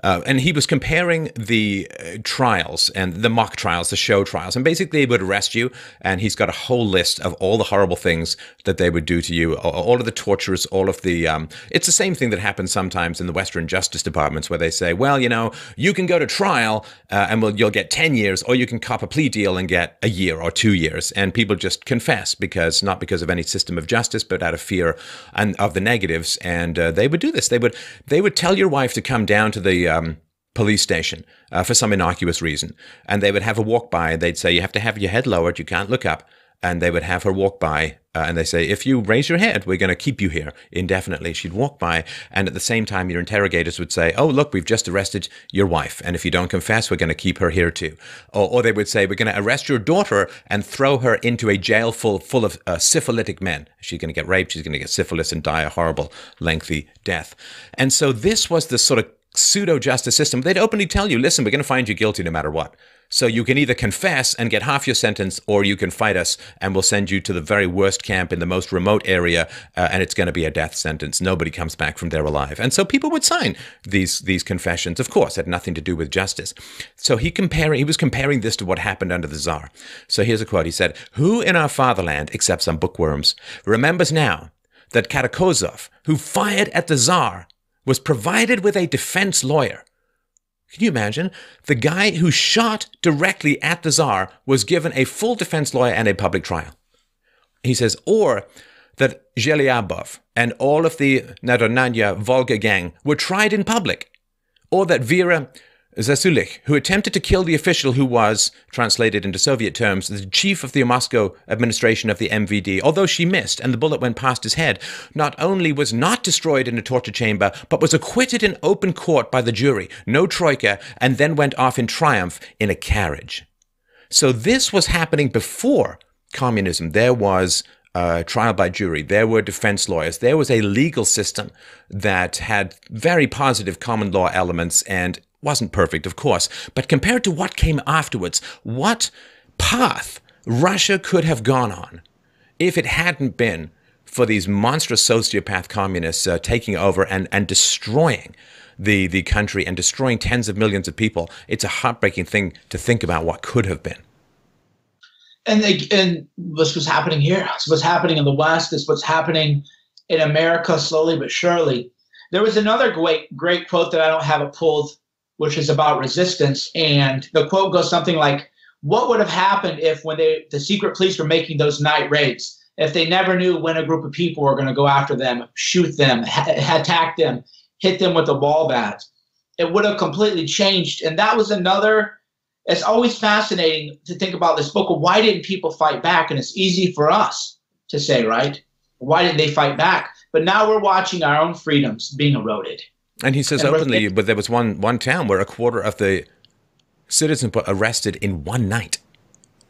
Uh, and he was comparing the uh, trials and the mock trials, the show trials, and basically they would arrest you, and he's got a whole list of all the horrible things that they would do to you, all of the tortures, all of the. Um, it's the same thing that happens sometimes in the Western justice departments, where they say, "Well, you know, you can go to trial, uh, and we'll, you'll get ten years, or you can cop a plea deal and get a year or two years," and people just confess because not because of any system of justice, but out of fear and of the negatives, and uh, they would do this. They would they would tell your wife to come down to the um, police station uh, for some innocuous reason. And they would have a walk by. They'd say, You have to have your head lowered. You can't look up. And they would have her walk by. Uh, and they say, If you raise your head, we're going to keep you here indefinitely. She'd walk by. And at the same time, your interrogators would say, Oh, look, we've just arrested your wife. And if you don't confess, we're going to keep her here too. Or, or they would say, We're going to arrest your daughter and throw her into a jail full, full of uh, syphilitic men. She's going to get raped. She's going to get syphilis and die a horrible, lengthy death. And so this was the sort of pseudo justice system, they'd openly tell you, listen, we're going to find you guilty no matter what. So you can either confess and get half your sentence, or you can fight us and we'll send you to the very worst camp in the most remote area, uh, and it's going to be a death sentence. Nobody comes back from there alive. And so people would sign these these confessions. Of course, had nothing to do with justice. So he comparing he was comparing this to what happened under the Tsar. So here's a quote. He said, "Who in our fatherland, except some bookworms, remembers now that Karakozov, who fired at the Tsar, was provided with a defense lawyer. Can you imagine? The guy who shot directly at the Tsar was given a full defense lawyer and a public trial. He says, or that Zheliabov and all of the Narodnaya Volya gang were tried in public, or that Vera Zasulich, who attempted to kill the official who was, translated into Soviet terms, the chief of the Moscow administration of the MVD, although she missed and the bullet went past his head, not only was not destroyed in a torture chamber, but was acquitted in open court by the jury, no troika, and then went off in triumph in a carriage. So this was happening before communism. There was uh, trial by jury. There were defense lawyers. There was a legal system that had very positive common law elements and wasn't perfect, of course. But compared to what came afterwards, what path Russia could have gone on if it hadn't been for these monstrous sociopath communists uh, taking over and, and destroying the, the country and destroying tens of millions of people, it's a heartbreaking thing to think about what could have been and they, and this was happening here. Was happening in the West. This was happening in America slowly but surely. There was another great great quote that I don't have it pulled, which is about resistance, and the quote goes something like, "What would have happened if, when they the secret police were making those night raids, if they never knew when a group of people were going to go after them, shoot them, ha- attack them, hit them with a ball bat? It would have completely changed." And that was another it's always fascinating to think about this book. Why didn't people fight back? And it's easy for us to say, right? Why didn't they fight back? But now we're watching our own freedoms being eroded. And he says and openly, but there was one one town where a quarter of the citizens were arrested in one night.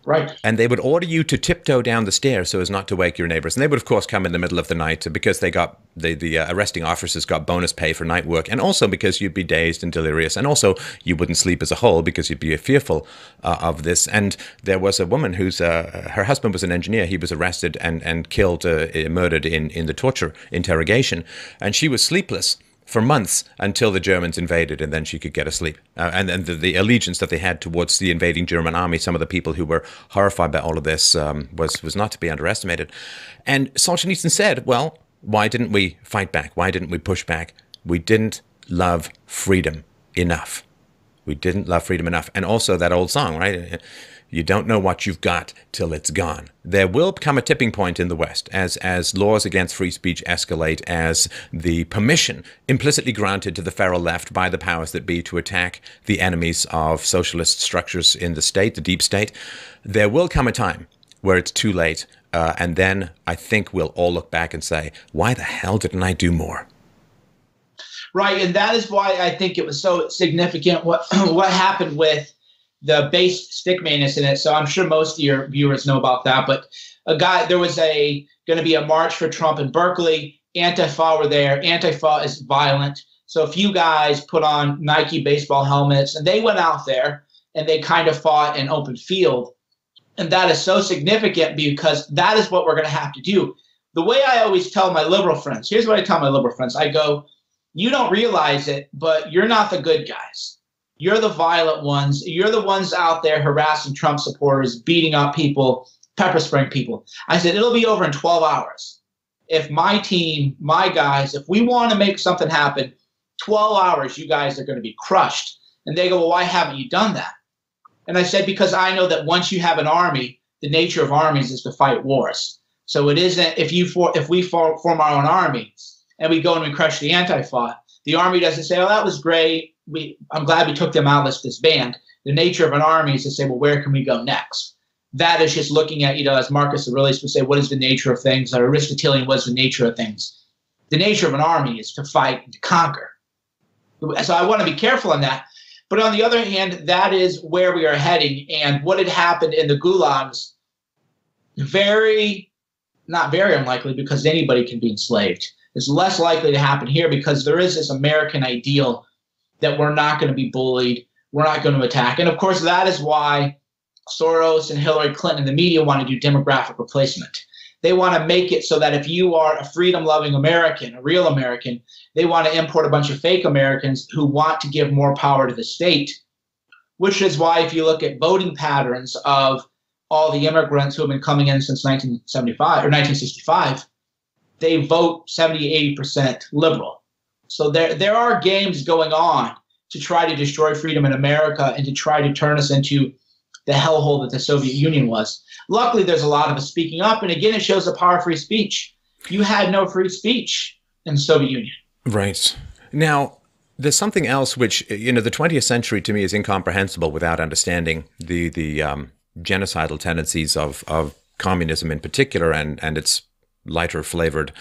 Right. And they would order you to tiptoe down the stairs so as not to wake your neighbors. And they would, of course, come in the middle of the night because they got the, the uh, arresting officers got bonus pay for night work, and also because you'd be dazed and delirious, and also you wouldn't sleep as a whole because you'd be fearful uh, of this. And there was a woman whose uh, her husband was an engineer. He was arrested and and killed, uh, murdered in in the torture interrogation, and she was sleepless for months until the Germans invaded, and then she could get asleep. Uh, and then the, the, allegiance that they had towards the invading German army, some of the people who were horrified by all of this, um, was was not to be underestimated. And Solzhenitsyn said, "Well, why didn't we fight back? Why didn't we push back? We didn't love freedom enough. We didn't love freedom enough." And also that old song, right? You don't know what you've got till it's gone. There will come a tipping point in the West as, as laws against free speech escalate, as the permission implicitly granted to the feral left by the powers that be to attack the enemies of socialist structures in the state, the deep state. There will come a time where it's too late. Uh, and then I think we'll all look back and say, why the hell didn't I do more? Right. And that is why I think it was so significant what, <clears throat> what happened with the Based Stickman incident. So I'm sure most of your viewers know about that. But a guy, there was a going to be a march for Trump in Berkeley. Antifa were there. Antifa is violent. So a few guys put on Nike baseball helmets and they went out there and they kind of fought in open field. And that is so significant because that is what we're going to have to do. The way I always tell my liberal friends, here's what I tell my liberal friends I go, you don't realize it, but you're not the good guys you're the violent ones. You're the ones out there harassing Trump supporters, beating up people, pepper spraying people. I said, it'll be over in 12 hours. If my team, my guys, if we want to make something happen, 12 hours, you guys are going to be crushed. And they go, well, why haven't you done that? And I said, because I know that once you have an army, the nature of armies is to fight wars. So it isn't if you for, if we for, form our own army and we go and we crush the Antifa, the army doesn't say, "Oh, that was great we I'm glad we took them out. Let's disband. The nature of an army is to say, well, where can we go next? That is just looking at, you know, as Marcus Aurelius would say, what is the nature of things? Or Aristotelian, what is the nature of things? The nature of an army is to fight and to conquer. So I want to be careful on that. But on the other hand, that is where we are heading. And what had happened in the gulags, very, not very unlikely because anybody can be enslaved. It's less likely to happen here because there is this American ideal that we're not going to be bullied, we're not going to attack. And of course, that is why Soros and Hillary Clinton and the media want to do demographic replacement. They want to make it so that if you are a freedom loving American, a real American, they want to import a bunch of fake Americans who want to give more power to the state, which is why, if you look at voting patterns of all the immigrants who have been coming in since 1975 or 1965, they vote 70, 80% liberal. So there, there are games going on to try to destroy freedom in America and to try to turn us into the hellhole that the Soviet Union was. Luckily, there's a lot of us speaking up, and again, it shows the power of free speech. You had no free speech in the Soviet Union. Right. Now, there's something else which, you know, the 20th century to me is incomprehensible without understanding the, the um, genocidal tendencies of, of communism in particular and, and its lighter flavored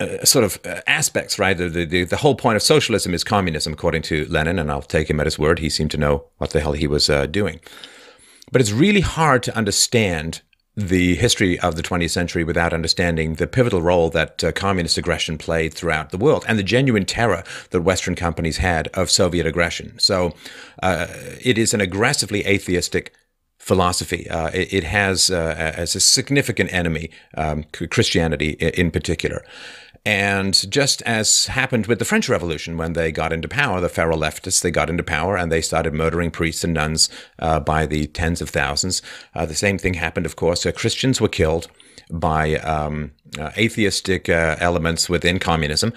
uh, sort of uh, aspects, right? The, the, the whole point of socialism is communism, according to Lenin, and I'll take him at his word. He seemed to know what the hell he was uh, doing. But it's really hard to understand the history of the 20th century without understanding the pivotal role that uh, communist aggression played throughout the world and the genuine terror that Western companies had of Soviet aggression. So uh, it is an aggressively atheistic philosophy. Uh, it, it, has uh, as a significant enemy um, Christianity in particular. And just as happened with the French Revolution, when they got into power, the feral leftists, they got into power and they started murdering priests and nuns uh, by the tens of thousands. Uh, the same thing happened, of course. Uh, Christians were killed by um, uh, atheistic uh, elements within communism.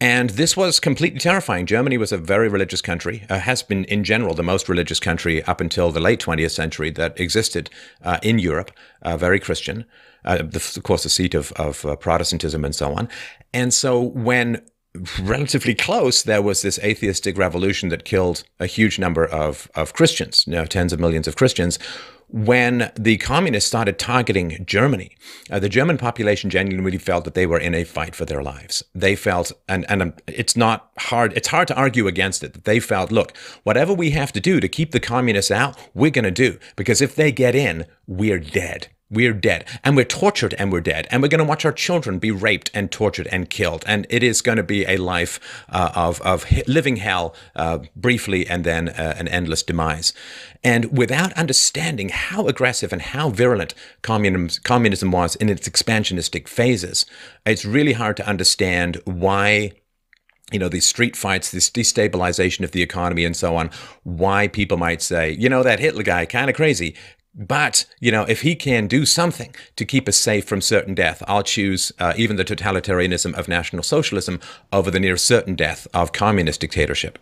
And this was completely terrifying. Germany was a very religious country, uh, has been in general the most religious country up until the late 20th century that existed uh, in Europe, uh, very Christian, uh, the, of course, the seat of, of uh, Protestantism and so on. And so when relatively close, there was this atheistic revolution that killed a huge number of, of Christians, you know, tens of millions of Christians when the communists started targeting Germany, uh, the German population genuinely felt that they were in a fight for their lives. They felt, and, and it's not hard, it's hard to argue against it, that they felt, look, whatever we have to do to keep the communists out, we're going to do. Because if they get in, we're dead. We're dead and we're tortured and we're dead and we're going to watch our children be raped and tortured and killed. And it is going to be a life uh, of, of living hell uh, briefly and then uh, an endless demise. And without understanding how aggressive and how virulent communism, communism was in its expansionistic phases, it's really hard to understand why you know, these street fights, this destabilization of the economy and so on, why people might say, you know, that Hitler guy, kind of crazy. But, you know, if he can do something to keep us safe from certain death, I'll choose uh, even the totalitarianism of National Socialism over the near certain death of communist dictatorship.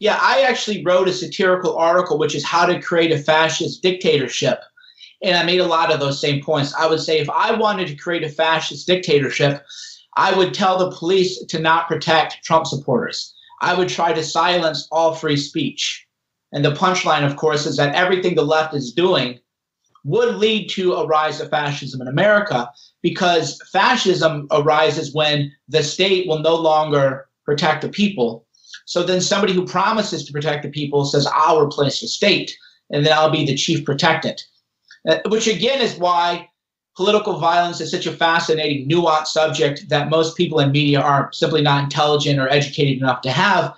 Yeah, I actually wrote a satirical article, which is how to create a fascist dictatorship. And I made a lot of those same points. I would say if I wanted to create a fascist dictatorship, I would tell the police to not protect Trump supporters. I would try to silence all free speech. And the punchline, of course, is that everything the left is doing would lead to a rise of fascism in America because fascism arises when the state will no longer protect the people. So then somebody who promises to protect the people says, I'll replace the state, and then I'll be the chief protectant. Uh, which again is why political violence is such a fascinating, nuanced subject that most people in media are simply not intelligent or educated enough to have.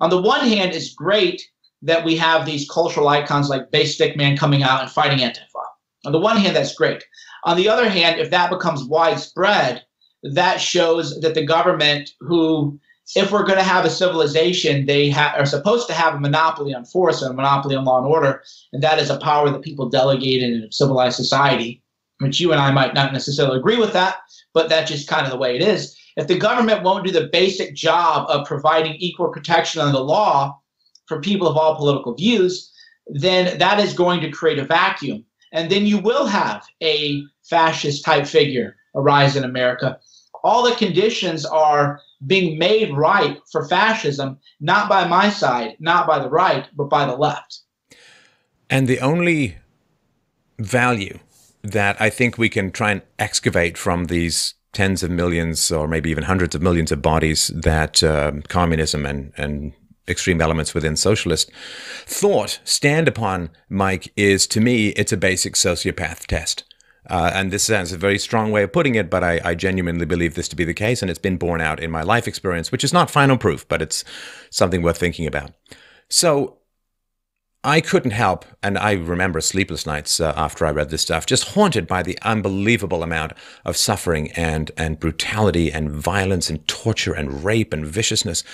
On the one hand, it's great that we have these cultural icons like Based Stickman coming out and fighting Antifa. On the one hand, that's great. On the other hand, if that becomes widespread, that shows that the government, who, if we're going to have a civilization, they ha- are supposed to have a monopoly on force and a monopoly on law and order, and that is a power that people delegate in a civilized society. Which you and I might not necessarily agree with that, but that's just kind of the way it is. If the government won't do the basic job of providing equal protection under the law, for people of all political views, then that is going to create a vacuum. And then you will have a fascist type figure arise in America. All the conditions are being made right for fascism, not by my side, not by the right, but by the left. And the only value that I think we can try and excavate from these tens of millions or maybe even hundreds of millions of bodies that uh, communism and, and extreme elements within socialist thought stand upon, Mike, is to me, it's a basic sociopath test. Uh, and this sounds a very strong way of putting it, but I, I, genuinely believe this to be the case, and it's been borne out in my life experience, which is not final proof, but it's something worth thinking about. So, I couldn't help, and I remember sleepless nights uh, after I read this stuff, just haunted by the unbelievable amount of suffering and, and brutality and violence and torture and rape and viciousness.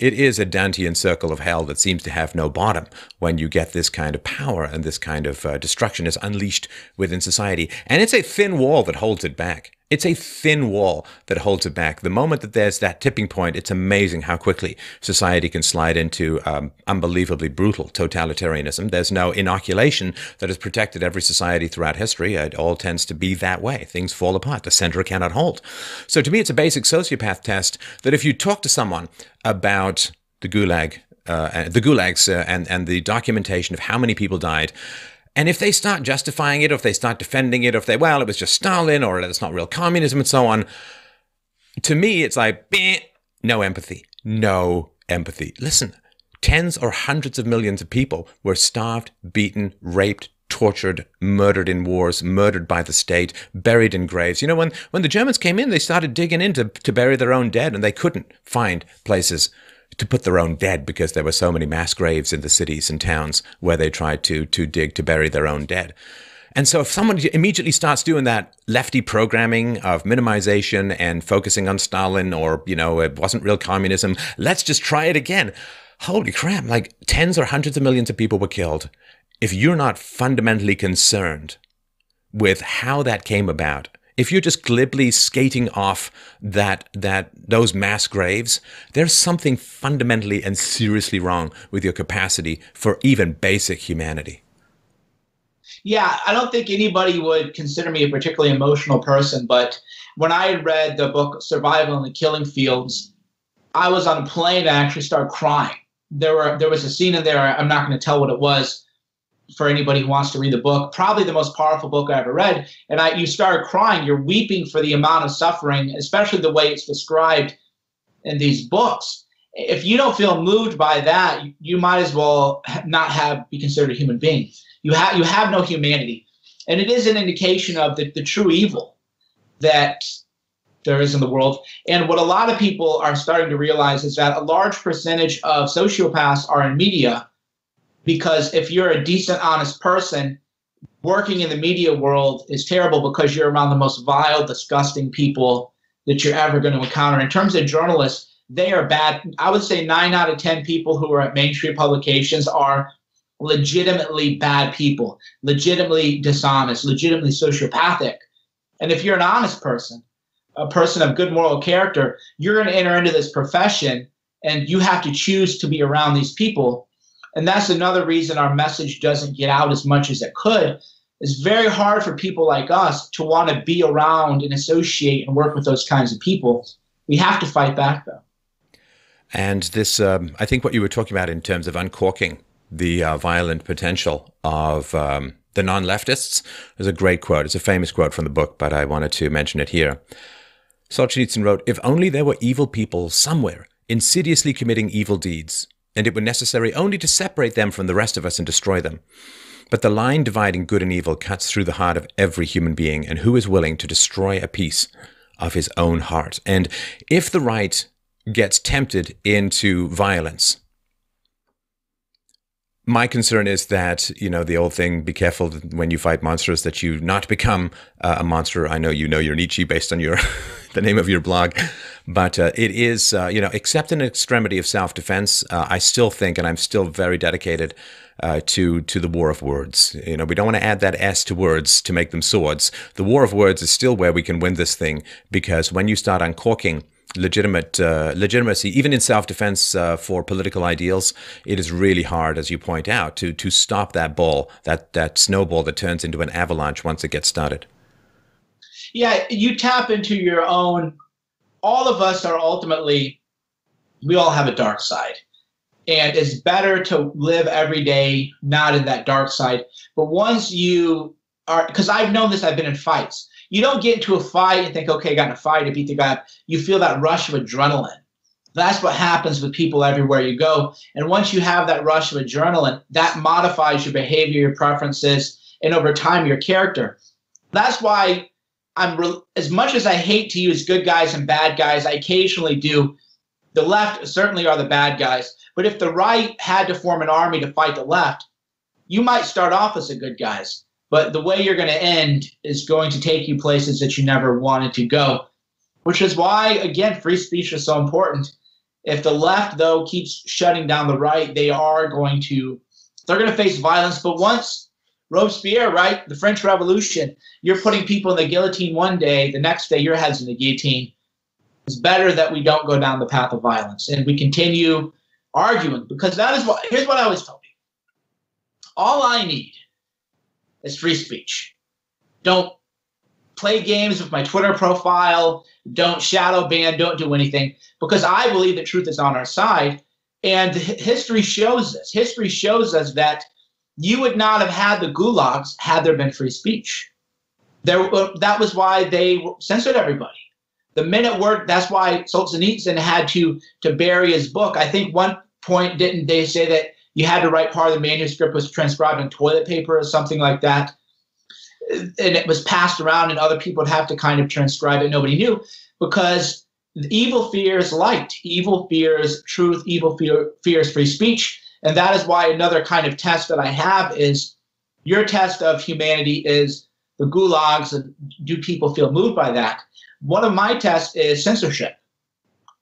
It is a Dantean circle of hell that seems to have no bottom when you get this kind of power and this kind of uh, destruction is unleashed within society. And it's a thin wall that holds it back. It's a thin wall that holds it back. The moment that there's that tipping point, it's amazing how quickly society can slide into um, unbelievably brutal totalitarianism. There's no inoculation that has protected every society throughout history. It all tends to be that way. Things fall apart. The center cannot hold. So to me, it's a basic sociopath test that if you talk to someone about the Gulag, uh, the Gulags, uh, and and the documentation of how many people died and if they start justifying it, or if they start defending it, or if they, well, it was just Stalin, or it's not real communism, and so on, to me, it's like, no empathy. No empathy. Listen, tens or hundreds of millions of people were starved, beaten, raped, tortured, murdered in wars, murdered by the state, buried in graves. You know, when, when the Germans came in, they started digging in to, to bury their own dead, and they couldn't find places to put their own dead because there were so many mass graves in the cities and towns where they tried to to dig to bury their own dead. And so if someone immediately starts doing that lefty programming of minimization and focusing on Stalin or, you know, it wasn't real communism, let's just try it again. Holy crap, like tens or hundreds of millions of people were killed. If you're not fundamentally concerned with how that came about, if you're just glibly skating off that that those mass graves, there's something fundamentally and seriously wrong with your capacity for even basic humanity. Yeah, I don't think anybody would consider me a particularly emotional person, but when I read the book Survival in the Killing Fields, I was on a plane and I actually started crying. There were there was a scene in there, I'm not going to tell what it was, for anybody who wants to read the book. Probably the most powerful book I ever read. And I, you start crying. You're weeping for the amount of suffering, especially the way it's described in these books. If you don't feel moved by that, you might as well <laughs> not have be considered a human being. You have you have no humanity, and it is an indication of the, the true evil that there is in the world. And what a lot of people are starting to realize is that a large percentage of sociopaths are in media because if you're a decent, honest person, working in the media world is terrible because you're around the most vile, disgusting people that you're ever going to encounter. In terms of journalists, they are bad. I would say nine out of 10 people who are at mainstream publications are legitimately bad people, legitimately dishonest, legitimately sociopathic. And if you're an honest person, a person of good moral character, you're going to enter into this profession and you have to choose to be around these people and that's another reason our message doesn't get out as much as it could. It's very hard for people like us to want to be around and associate and work with those kinds of people. We have to fight back, though. And this, um, I think, what you were talking about in terms of uncorking the uh, violent potential of um, the non leftists is a great quote. It's a famous quote from the book, but I wanted to mention it here. Solzhenitsyn wrote If only there were evil people somewhere, insidiously committing evil deeds, and it were necessary only to separate them from the rest of us and destroy them. But the line dividing good and evil cuts through the heart of every human being, and who is willing to destroy a piece of his own heart? And if the right gets tempted into violence, my concern is that you know the old thing: be careful when you fight monsters that you not become uh, a monster. I know you know your Nietzsche based on your <laughs> the name of your blog, but uh, it is uh, you know except in an extremity of self defense, uh, I still think, and I'm still very dedicated. Uh, to to the war of words, you know, we don't want to add that s to words to make them swords. The war of words is still where we can win this thing because when you start uncorking legitimate uh, legitimacy, even in self-defense uh, for political ideals, it is really hard, as you point out, to to stop that ball, that that snowball that turns into an avalanche once it gets started. Yeah, you tap into your own. All of us are ultimately, we all have a dark side, and it's better to live every day not in that dark side. But once you are, because I've known this, I've been in fights you don't get into a fight and think, okay, I got in a fight to beat the guy. You feel that rush of adrenaline. That's what happens with people everywhere you go. And once you have that rush of adrenaline, that modifies your behavior, your preferences, and over time, your character. That's why I'm re- as much as I hate to use good guys and bad guys, I occasionally do. The left certainly are the bad guys. But if the right had to form an army to fight the left, you might start off as the good guys but the way you're going to end is going to take you places that you never wanted to go, which is why, again, free speech is so important. If the left, though, keeps shutting down the right, they are going to they're going to face violence. But once Robespierre, right? The French Revolution. You're putting people in the guillotine one day, the next day your head's in the guillotine. It's better that we don't go down the path of violence and we continue arguing because that is what. Here's what I always tell people: all I need is free speech. Don't play games with my Twitter profile. Don't shadow ban. Don't do anything because I believe that truth is on our side. And history shows us. History shows us that you would not have had the gulags had there been free speech. There, uh, that was why they censored everybody. The minute word, that's why Solzhenitsyn had to to bury his book. I think one point didn't they say that you had to write part of the manuscript was transcribed in toilet paper or something like that, and it was passed around, and other people would have to kind of transcribe it. Nobody knew because evil fears light, evil fears truth, evil fear, fears free speech and that is why another kind of test that I have is your test of humanity is the gulags and do people feel moved by that? One of my tests is censorship.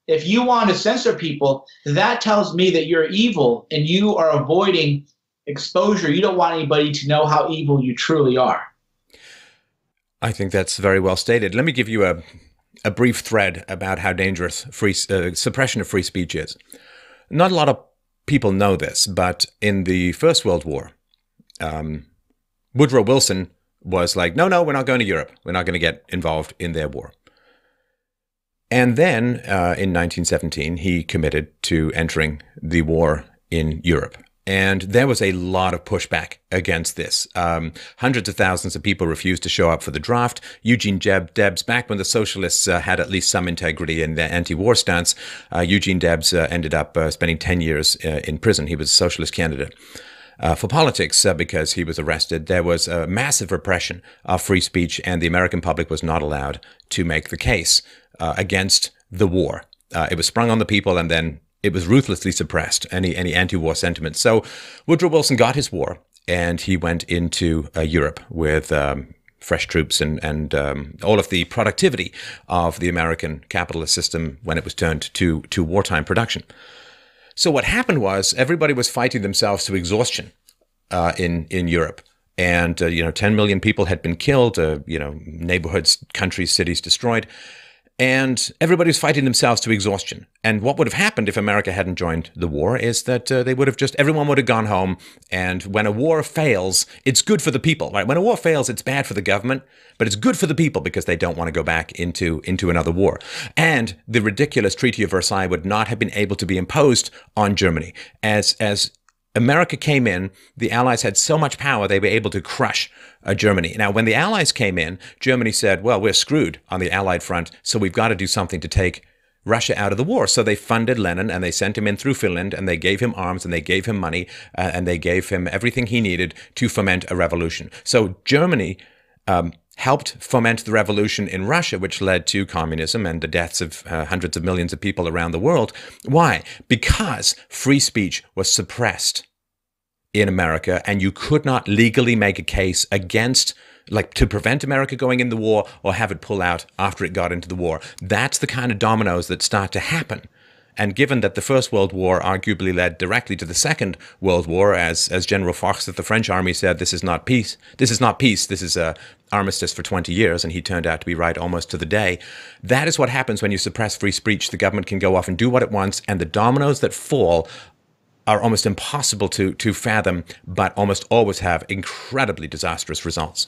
If you want to censor people, that tells me that you're evil and you are avoiding exposure. You don't want anybody to know how evil you truly are. I think that's very well stated. Let me give you a, a brief thread about how dangerous free uh, suppression of free speech is. Not a lot of people know this, but in the First World War, um, Woodrow Wilson was like, no, no, we're not going to Europe. We're not going to get involved in their war. And then uh, in 1917, he committed to entering the war in Europe. And there was a lot of pushback against this. Um, hundreds of thousands of people refused to show up for the draft. Eugene Jeb, Debs, back when the socialists uh, had at least some integrity in their anti-war stance, uh, Eugene Debs uh, ended up uh, spending 10 years uh, in prison. He was a socialist candidate. Uh, for politics because he was arrested. There was a massive repression of free speech, and the American public was not allowed to make the case against the war. it was sprung on the people and then it was ruthlessly suppressed, any, any anti war sentiment. So Woodrow Wilson got his war and he went into uh, Europe with um, fresh troops and, and um, all of the productivity of the American capitalist system when it was turned to, to wartime production. So what happened was everybody was fighting themselves to exhaustion uh, in, in Europe. And, uh, you know, 10 million people had been killed, uh, you know, neighborhoods, countries, cities destroyed and everybody's fighting themselves to exhaustion. And what would have happened if America hadn't joined the war is that uh, they would have just, everyone would have gone home. And when a war fails, it's good for the people, right? When a war fails, it's bad for the government, but it's good for the people because they don't want to go back into, into another war. And the ridiculous Treaty of Versailles would not have been able to be imposed on Germany as, as America came in, the Allies had so much power they were able to crush uh, Germany. Now, when the Allies came in, Germany said, well, we're screwed on the Allied front, so we've got to do something to take Russia out of the war. So they funded Lenin and they sent him in through Finland and they gave him arms and they gave him money uh, and they gave him everything he needed to foment a revolution. So Germany um, helped foment the revolution in Russia, which led to communism and the deaths of uh, hundreds of millions of people around the world. Why? Because free speech was suppressed in America and you could not legally make a case against like to prevent America going in the war or have it pull out after it got into the war. That's the kind of dominoes that start to happen and given that the First World War arguably led directly to the Second World War, as, as General Foch of the French army said, this is not peace. This is not peace. This is a armistice for 20 years, and he turned out to be right almost to the day. That is what happens when you suppress free speech. The government can go off and do what it wants, and the dominoes that fall are almost impossible to, to fathom, but almost always have incredibly disastrous results.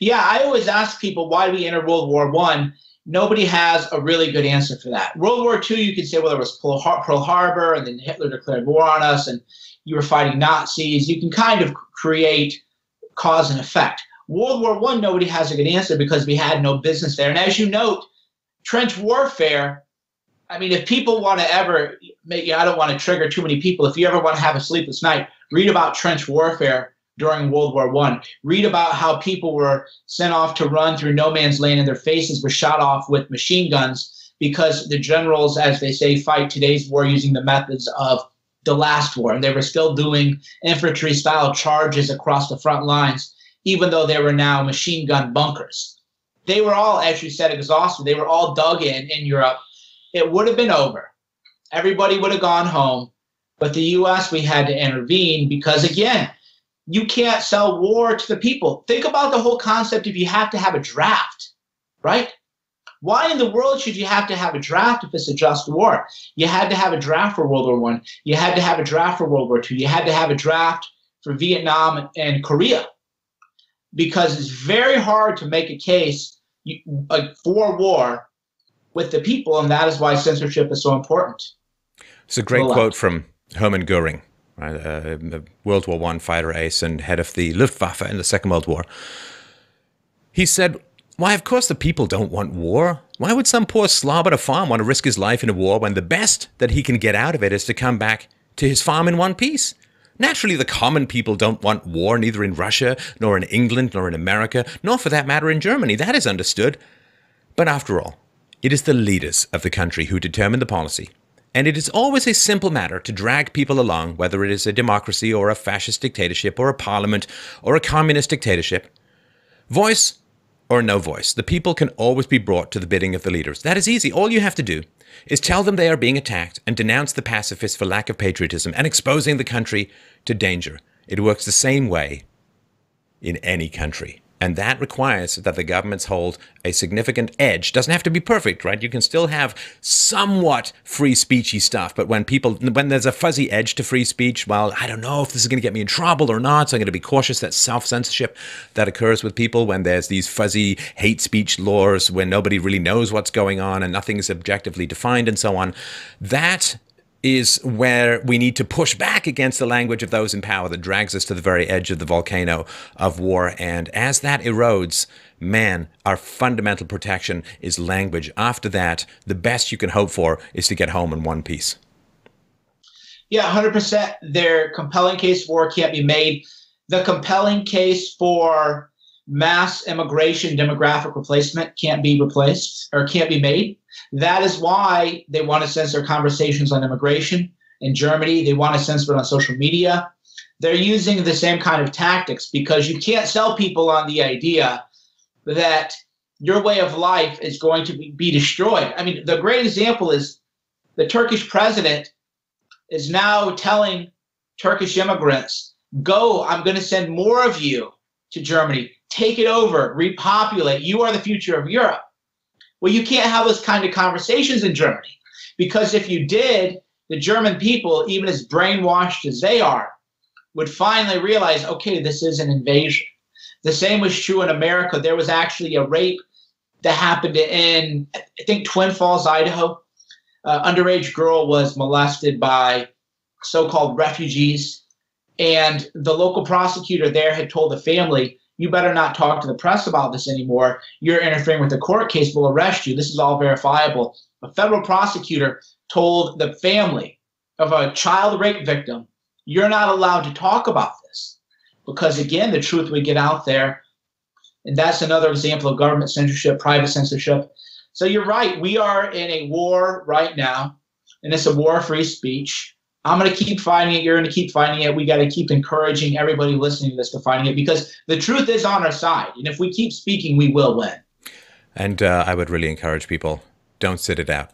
Yeah, I always ask people why we enter World War One nobody has a really good answer for that. World War II, you could say, well, there was Pearl Harbor, and then Hitler declared war on us, and you were fighting Nazis. You can kind of create cause and effect. World War One, nobody has a good answer because we had no business there. And as you note, trench warfare. I mean, if people want to ever, maybe I don't want to trigger too many people. If you ever want to have a sleepless night, read about trench warfare during World War One. Read about how people were sent off to run through no man's land and their faces were shot off with machine guns because the generals, as they say, fight today's war using the methods of the last war. And they were still doing infantry style charges across the front lines, even though they were now machine gun bunkers. They were all, as you said, exhausted. They were all dug in in Europe. It would have been over. Everybody would have gone home. But the US, we had to intervene because, again, you can't sell war to the people. Think about the whole concept if you have to have a draft, right? Why in the world should you have to have a draft if it's a just war? You had to have a draft for World War One. You had to have a draft for World War Two. You had to have a draft for Vietnam and Korea, because it's very hard to make a case for war with the people, and that is why censorship is so important. It's a great quote from Hermann Goering right? Uh, World War One fighter ace and head of the Luftwaffe in the Second World War. He said, "Why, of course, the people don't want war. Why would some poor slob at a farm want to risk his life in a war when the best that he can get out of it is to come back to his farm in one piece?" Naturally, the common people don't want war, neither in Russia, nor in England, nor in America, nor for that matter in Germany. That is understood. But after all, it is the leaders of the country who determine the policy, and it is always a simple matter to drag people along, whether it is a democracy or a fascist dictatorship or a parliament or a communist dictatorship. Voice or no voice, the people can always be brought to the bidding of the leaders. That is easy. All you have to do is tell them they are being attacked and denounce the pacifists for lack of patriotism and exposing the country to danger. It works the same way in any country. And that requires that the governments hold a significant edge. Doesn't have to be perfect, right? You can still have somewhat free speechy stuff, but when people when there's a fuzzy edge to free speech, well, I don't know if this is going to get me in trouble or not, so I'm going to be cautious that self-censorship that occurs with people when there's these fuzzy hate speech laws where nobody really knows what's going on and nothing is objectively defined and so on. That is where we need to push back against the language of those in power that drags us to the very edge of the volcano of war. And as that erodes, man, our fundamental protection is language. After that, the best you can hope for is to get home in one piece. Yeah, 100%. Their compelling case for war can't be made. The compelling case for mass immigration demographic replacement can't be replaced or can't be made. That is why they want to censor conversations on immigration in Germany. They want to censor it on social media. They're using the same kind of tactics because you can't sell people on the idea that your way of life is going to be destroyed. I mean, the great example is the Turkish president is now telling Turkish immigrants, go, I'm going to send more of you to Germany. Take it over, repopulate. You are the future of Europe. Well, you can't have those kind of conversations in Germany because if you did, the German people, even as brainwashed as they are, would finally realize okay, this is an invasion. The same was true in America. There was actually a rape that happened in, I think, Twin Falls, Idaho. Uh, underage girl was molested by so called refugees. And the local prosecutor there had told the family, you better not talk to the press about this anymore. You're interfering with the court case. We'll arrest you. This is all verifiable. A federal prosecutor told the family of a child rape victim, you're not allowed to talk about this because, again, the truth would get out there. And that's another example of government censorship, private censorship. So you're right. We are in a war right now, and it's a war of free speech. I'm going to keep finding it. You're going to keep finding it. We got to keep encouraging everybody listening to this to finding it because the truth is on our side. And if we keep speaking, we will win. And uh, I would really encourage people don't sit it out.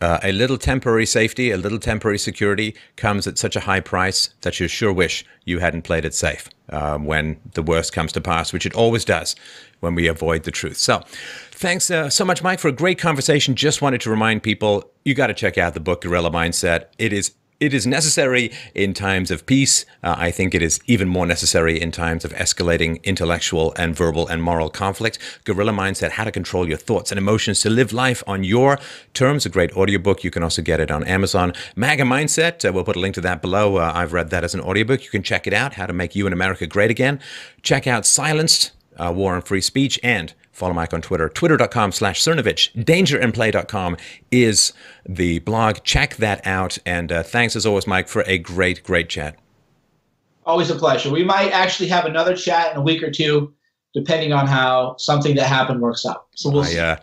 Uh, a little temporary safety, a little temporary security comes at such a high price that you sure wish you hadn't played it safe um, when the worst comes to pass, which it always does when we avoid the truth. So, thanks uh, so much, Mike, for a great conversation. Just wanted to remind people you got to check out the book Gorilla Mindset. It is it is necessary in times of peace. Uh, I think it is even more necessary in times of escalating intellectual and verbal and moral conflict. Gorilla Mindset How to Control Your Thoughts and Emotions to Live Life on Your Terms, a great audiobook. You can also get it on Amazon. MAGA Mindset, uh, we'll put a link to that below. Uh, I've read that as an audiobook. You can check it out How to Make You and America Great Again. Check out Silenced uh, War on Free Speech and Follow Mike on Twitter, twitter.com slash Cernovich. Dangerandplay.com is the blog. Check that out. And uh, thanks as always, Mike, for a great, great chat. Always a pleasure. We might actually have another chat in a week or two, depending on how something that happened works out. So we'll I, uh,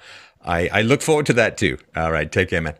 I, I look forward to that too. All right. Take care, man.